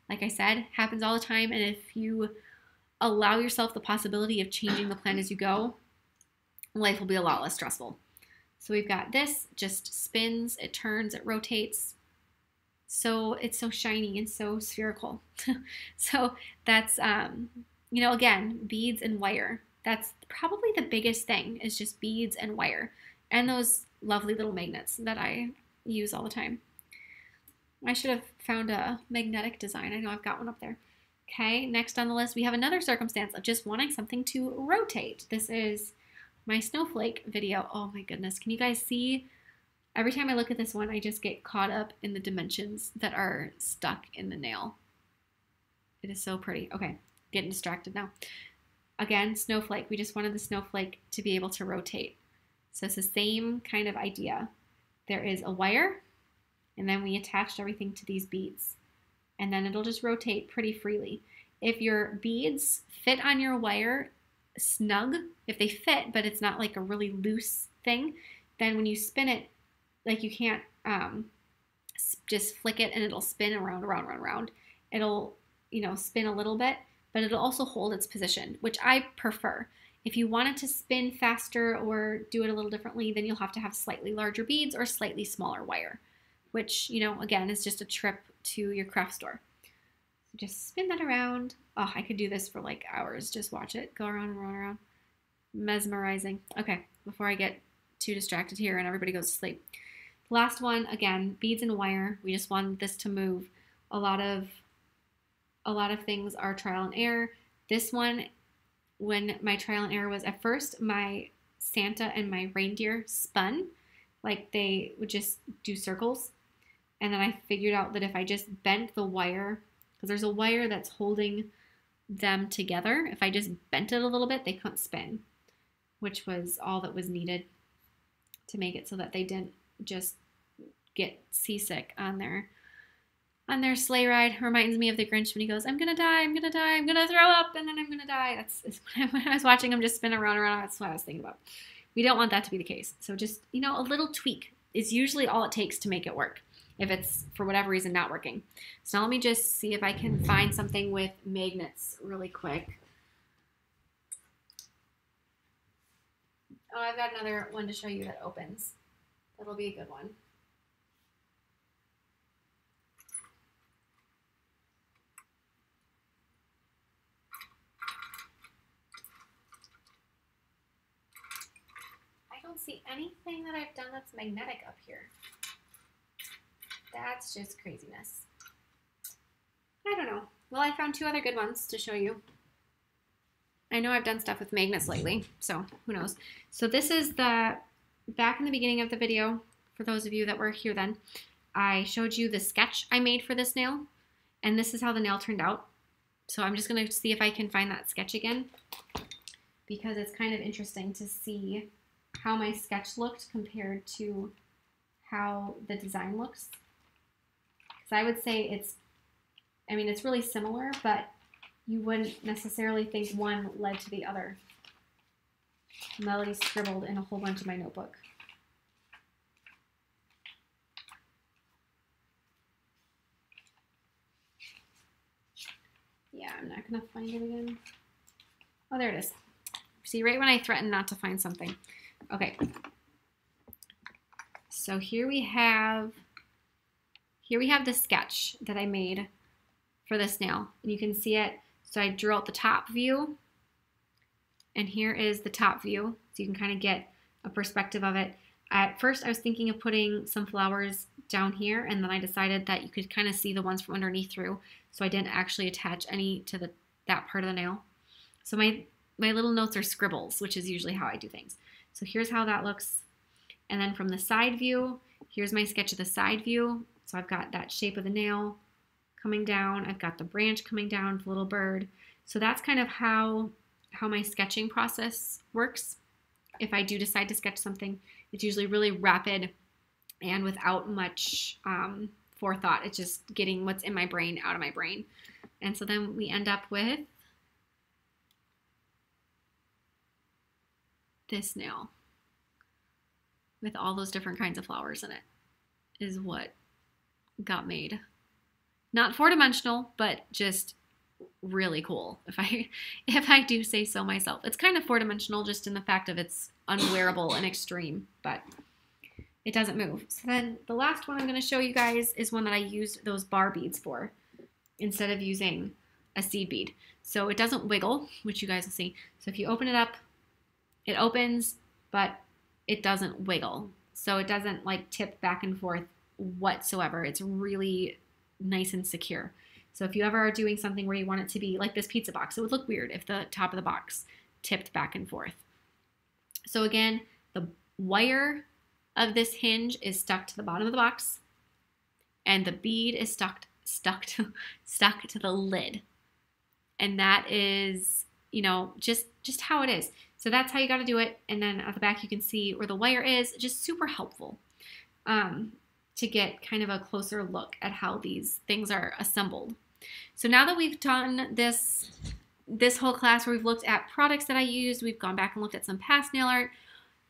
Like I said, happens all the time. And if you allow yourself the possibility of changing the plan as you go, life will be a lot less stressful. So we've got this, just spins, it turns, it rotates. So it's so shiny and so spherical. so that's, um, you know, again, beads and wire. That's probably the biggest thing is just beads and wire and those lovely little magnets that I use all the time. I should have found a magnetic design. I know I've got one up there. Okay, next on the list, we have another circumstance of just wanting something to rotate. This is my snowflake video. Oh my goodness, can you guys see? Every time I look at this one, I just get caught up in the dimensions that are stuck in the nail. It is so pretty. Okay, getting distracted now. Again, snowflake. We just wanted the snowflake to be able to rotate. So it's the same kind of idea. There is a wire, and then we attached everything to these beads and then it'll just rotate pretty freely. If your beads fit on your wire snug, if they fit, but it's not like a really loose thing, then when you spin it, like you can't um, just flick it and it'll spin around, around, around, around. It'll, you know, spin a little bit, but it'll also hold its position, which I prefer. If you want it to spin faster or do it a little differently, then you'll have to have slightly larger beads or slightly smaller wire, which, you know, again, is just a trip to your craft store. So just spin that around. Oh, I could do this for like hours. Just watch it go around and around and around. Mesmerizing. Okay, before I get too distracted here and everybody goes to sleep. Last one, again, beads and wire. We just want this to move. A lot of a lot of things are trial and error. This one, when my trial and error was at first, my Santa and my reindeer spun. Like they would just do circles and then I figured out that if I just bent the wire, because there's a wire that's holding them together, if I just bent it a little bit, they couldn't spin, which was all that was needed to make it so that they didn't just get seasick on their on their sleigh ride. Reminds me of the Grinch when he goes, "I'm gonna die, I'm gonna die, I'm gonna throw up, and then I'm gonna die." That's, when I was watching him just spin around and around. That's what I was thinking about. We don't want that to be the case. So just you know, a little tweak is usually all it takes to make it work if it's for whatever reason not working. So now let me just see if I can find something with magnets really quick. Oh, I've got another one to show you that opens. It'll be a good one. I don't see anything that I've done that's magnetic up here. That's just craziness. I don't know. Well, I found two other good ones to show you. I know I've done stuff with magnets lately, so who knows. So this is the, back in the beginning of the video, for those of you that were here then, I showed you the sketch I made for this nail, and this is how the nail turned out. So I'm just going to see if I can find that sketch again, because it's kind of interesting to see how my sketch looked compared to how the design looks. Because I would say it's, I mean, it's really similar, but you wouldn't necessarily think one led to the other. Melody scribbled in a whole bunch of my notebook. Yeah, I'm not going to find it again. Oh, there it is. See, right when I threatened not to find something. Okay. So here we have, here we have the sketch that I made for this nail. And you can see it. So I drew out the top view. And here is the top view. So you can kind of get a perspective of it. At first, I was thinking of putting some flowers down here, and then I decided that you could kind of see the ones from underneath through, so I didn't actually attach any to the that part of the nail. So my, my little notes are scribbles, which is usually how I do things. So here's how that looks. And then from the side view, here's my sketch of the side view. So I've got that shape of the nail coming down. I've got the branch coming down, the little bird. So that's kind of how, how my sketching process works. If I do decide to sketch something, it's usually really rapid and without much um, forethought. It's just getting what's in my brain out of my brain. And so then we end up with this nail with all those different kinds of flowers in it is what got made. Not four dimensional, but just really cool if I if I do say so myself. It's kind of four dimensional just in the fact of it's unwearable and extreme, but it doesn't move. So then the last one I'm going to show you guys is one that I used those bar beads for instead of using a seed bead. So it doesn't wiggle, which you guys will see. So if you open it up, it opens, but it doesn't wiggle. So it doesn't like tip back and forth whatsoever. It's really nice and secure. So if you ever are doing something where you want it to be like this pizza box, it would look weird if the top of the box tipped back and forth. So again, the wire of this hinge is stuck to the bottom of the box and the bead is stuck stuck to stuck to the lid. And that is, you know, just just how it is. So that's how you got to do it. And then at the back you can see where the wire is, just super helpful. Um, to get kind of a closer look at how these things are assembled. So now that we've done this this whole class where we've looked at products that I used, we've gone back and looked at some past nail art.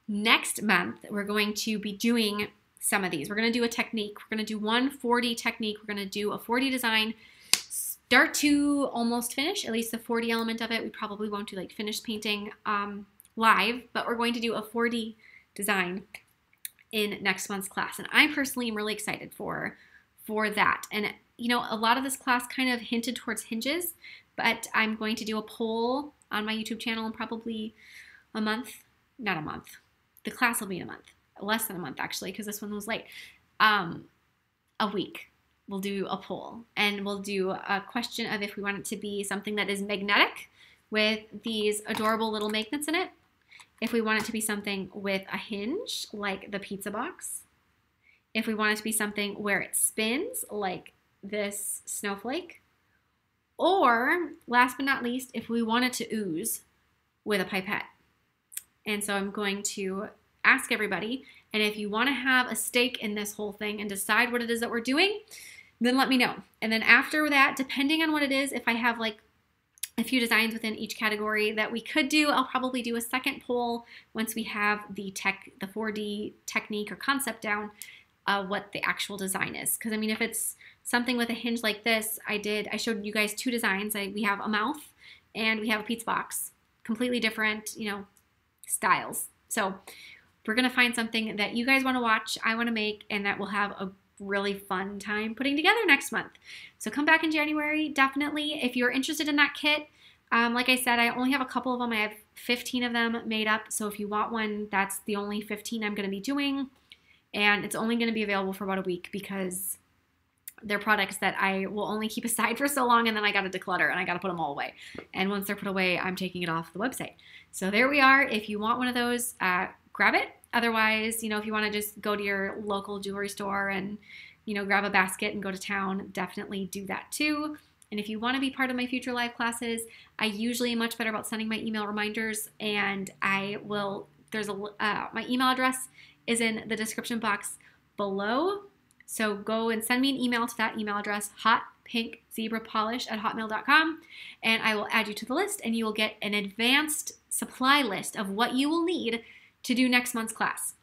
Next month, we're going to be doing some of these. We're going to do a technique. We're going to do one 4D technique. We're going to do a 4D design start to almost finish, at least the 4D element of it. We probably won't do like finished painting um, live, but we're going to do a 4D design in next month's class. And I personally am really excited for for that. And you know, a lot of this class kind of hinted towards hinges, but I'm going to do a poll on my YouTube channel in probably a month, not a month. The class will be in a month, less than a month actually, because this one was late. Um, a week. We'll do a poll and we'll do a question of if we want it to be something that is magnetic with these adorable little magnets in it. If we want it to be something with a hinge, like the pizza box. If we want it to be something where it spins, like this snowflake. Or, last but not least, if we want it to ooze with a pipette. And so I'm going to ask everybody, and if you want to have a stake in this whole thing and decide what it is that we're doing, then let me know. And then after that, depending on what it is, if I have like a few designs within each category that we could do, I'll probably do a second poll once we have the tech, the 4D technique or concept down, uh, what the actual design is. Because I mean, if it's something with a hinge like this, I did, I showed you guys two designs. I, we have a mouth and we have a pizza box. Completely different, you know, styles. So we're to find something that you guys want to watch, I want to make, and that we'll have a really fun time putting together next month. So come back in January, definitely. If you're interested in that kit, um, like I said, I only have a couple of them. I have 15 of them made up. So if you want one, that's the only 15 I'm going to be doing. And it's only going to be available for about a week because they're products that I will only keep aside for so long and then I got to declutter and I got to put them all away. And once they're put away, I'm taking it off the website. So there we are. If you want one of those, uh, grab it. Otherwise, you know, if you want to just go to your local jewelry store and, you know, grab a basket and go to town, definitely do that too. And if you want to be part of my future live classes, I usually am much better about sending my email reminders and I will, there's a, uh, my email address is in the description box below so go and send me an email to that email address, hotpinkzebrapolish at hotmail.com, and I will add you to the list and you will get an advanced supply list of what you will need to do next month's class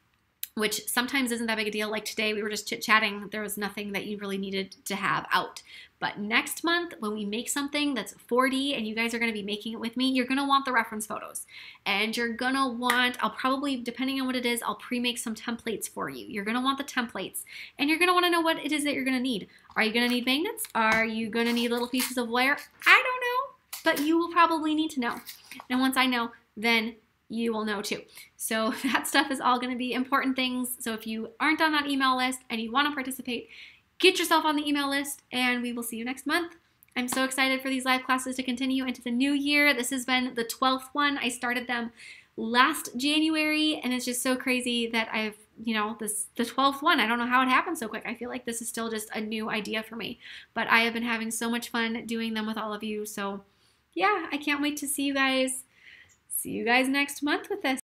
which sometimes isn't that big a deal. Like today, we were just chit chatting. There was nothing that you really needed to have out. But next month, when we make something that's 4D and you guys are going to be making it with me, you're going to want the reference photos. And you're going to want, I'll probably, depending on what it is, I'll pre make some templates for you. You're going to want the templates. And you're going to want to know what it is that you're going to need. Are you going to need magnets? Are you going to need little pieces of wire? I don't know. But you will probably need to know. And once I know, then you will know too. So that stuff is all going to be important things. So if you aren't on that email list and you want to participate, get yourself on the email list and we will see you next month. I'm so excited for these live classes to continue into the new year. This has been the 12th one. I started them last January and it's just so crazy that I've, you know, this the 12th one. I don't know how it happened so quick. I feel like this is still just a new idea for me. But I have been having so much fun doing them with all of you. So, yeah, I can't wait to see you guys see you guys next month with this.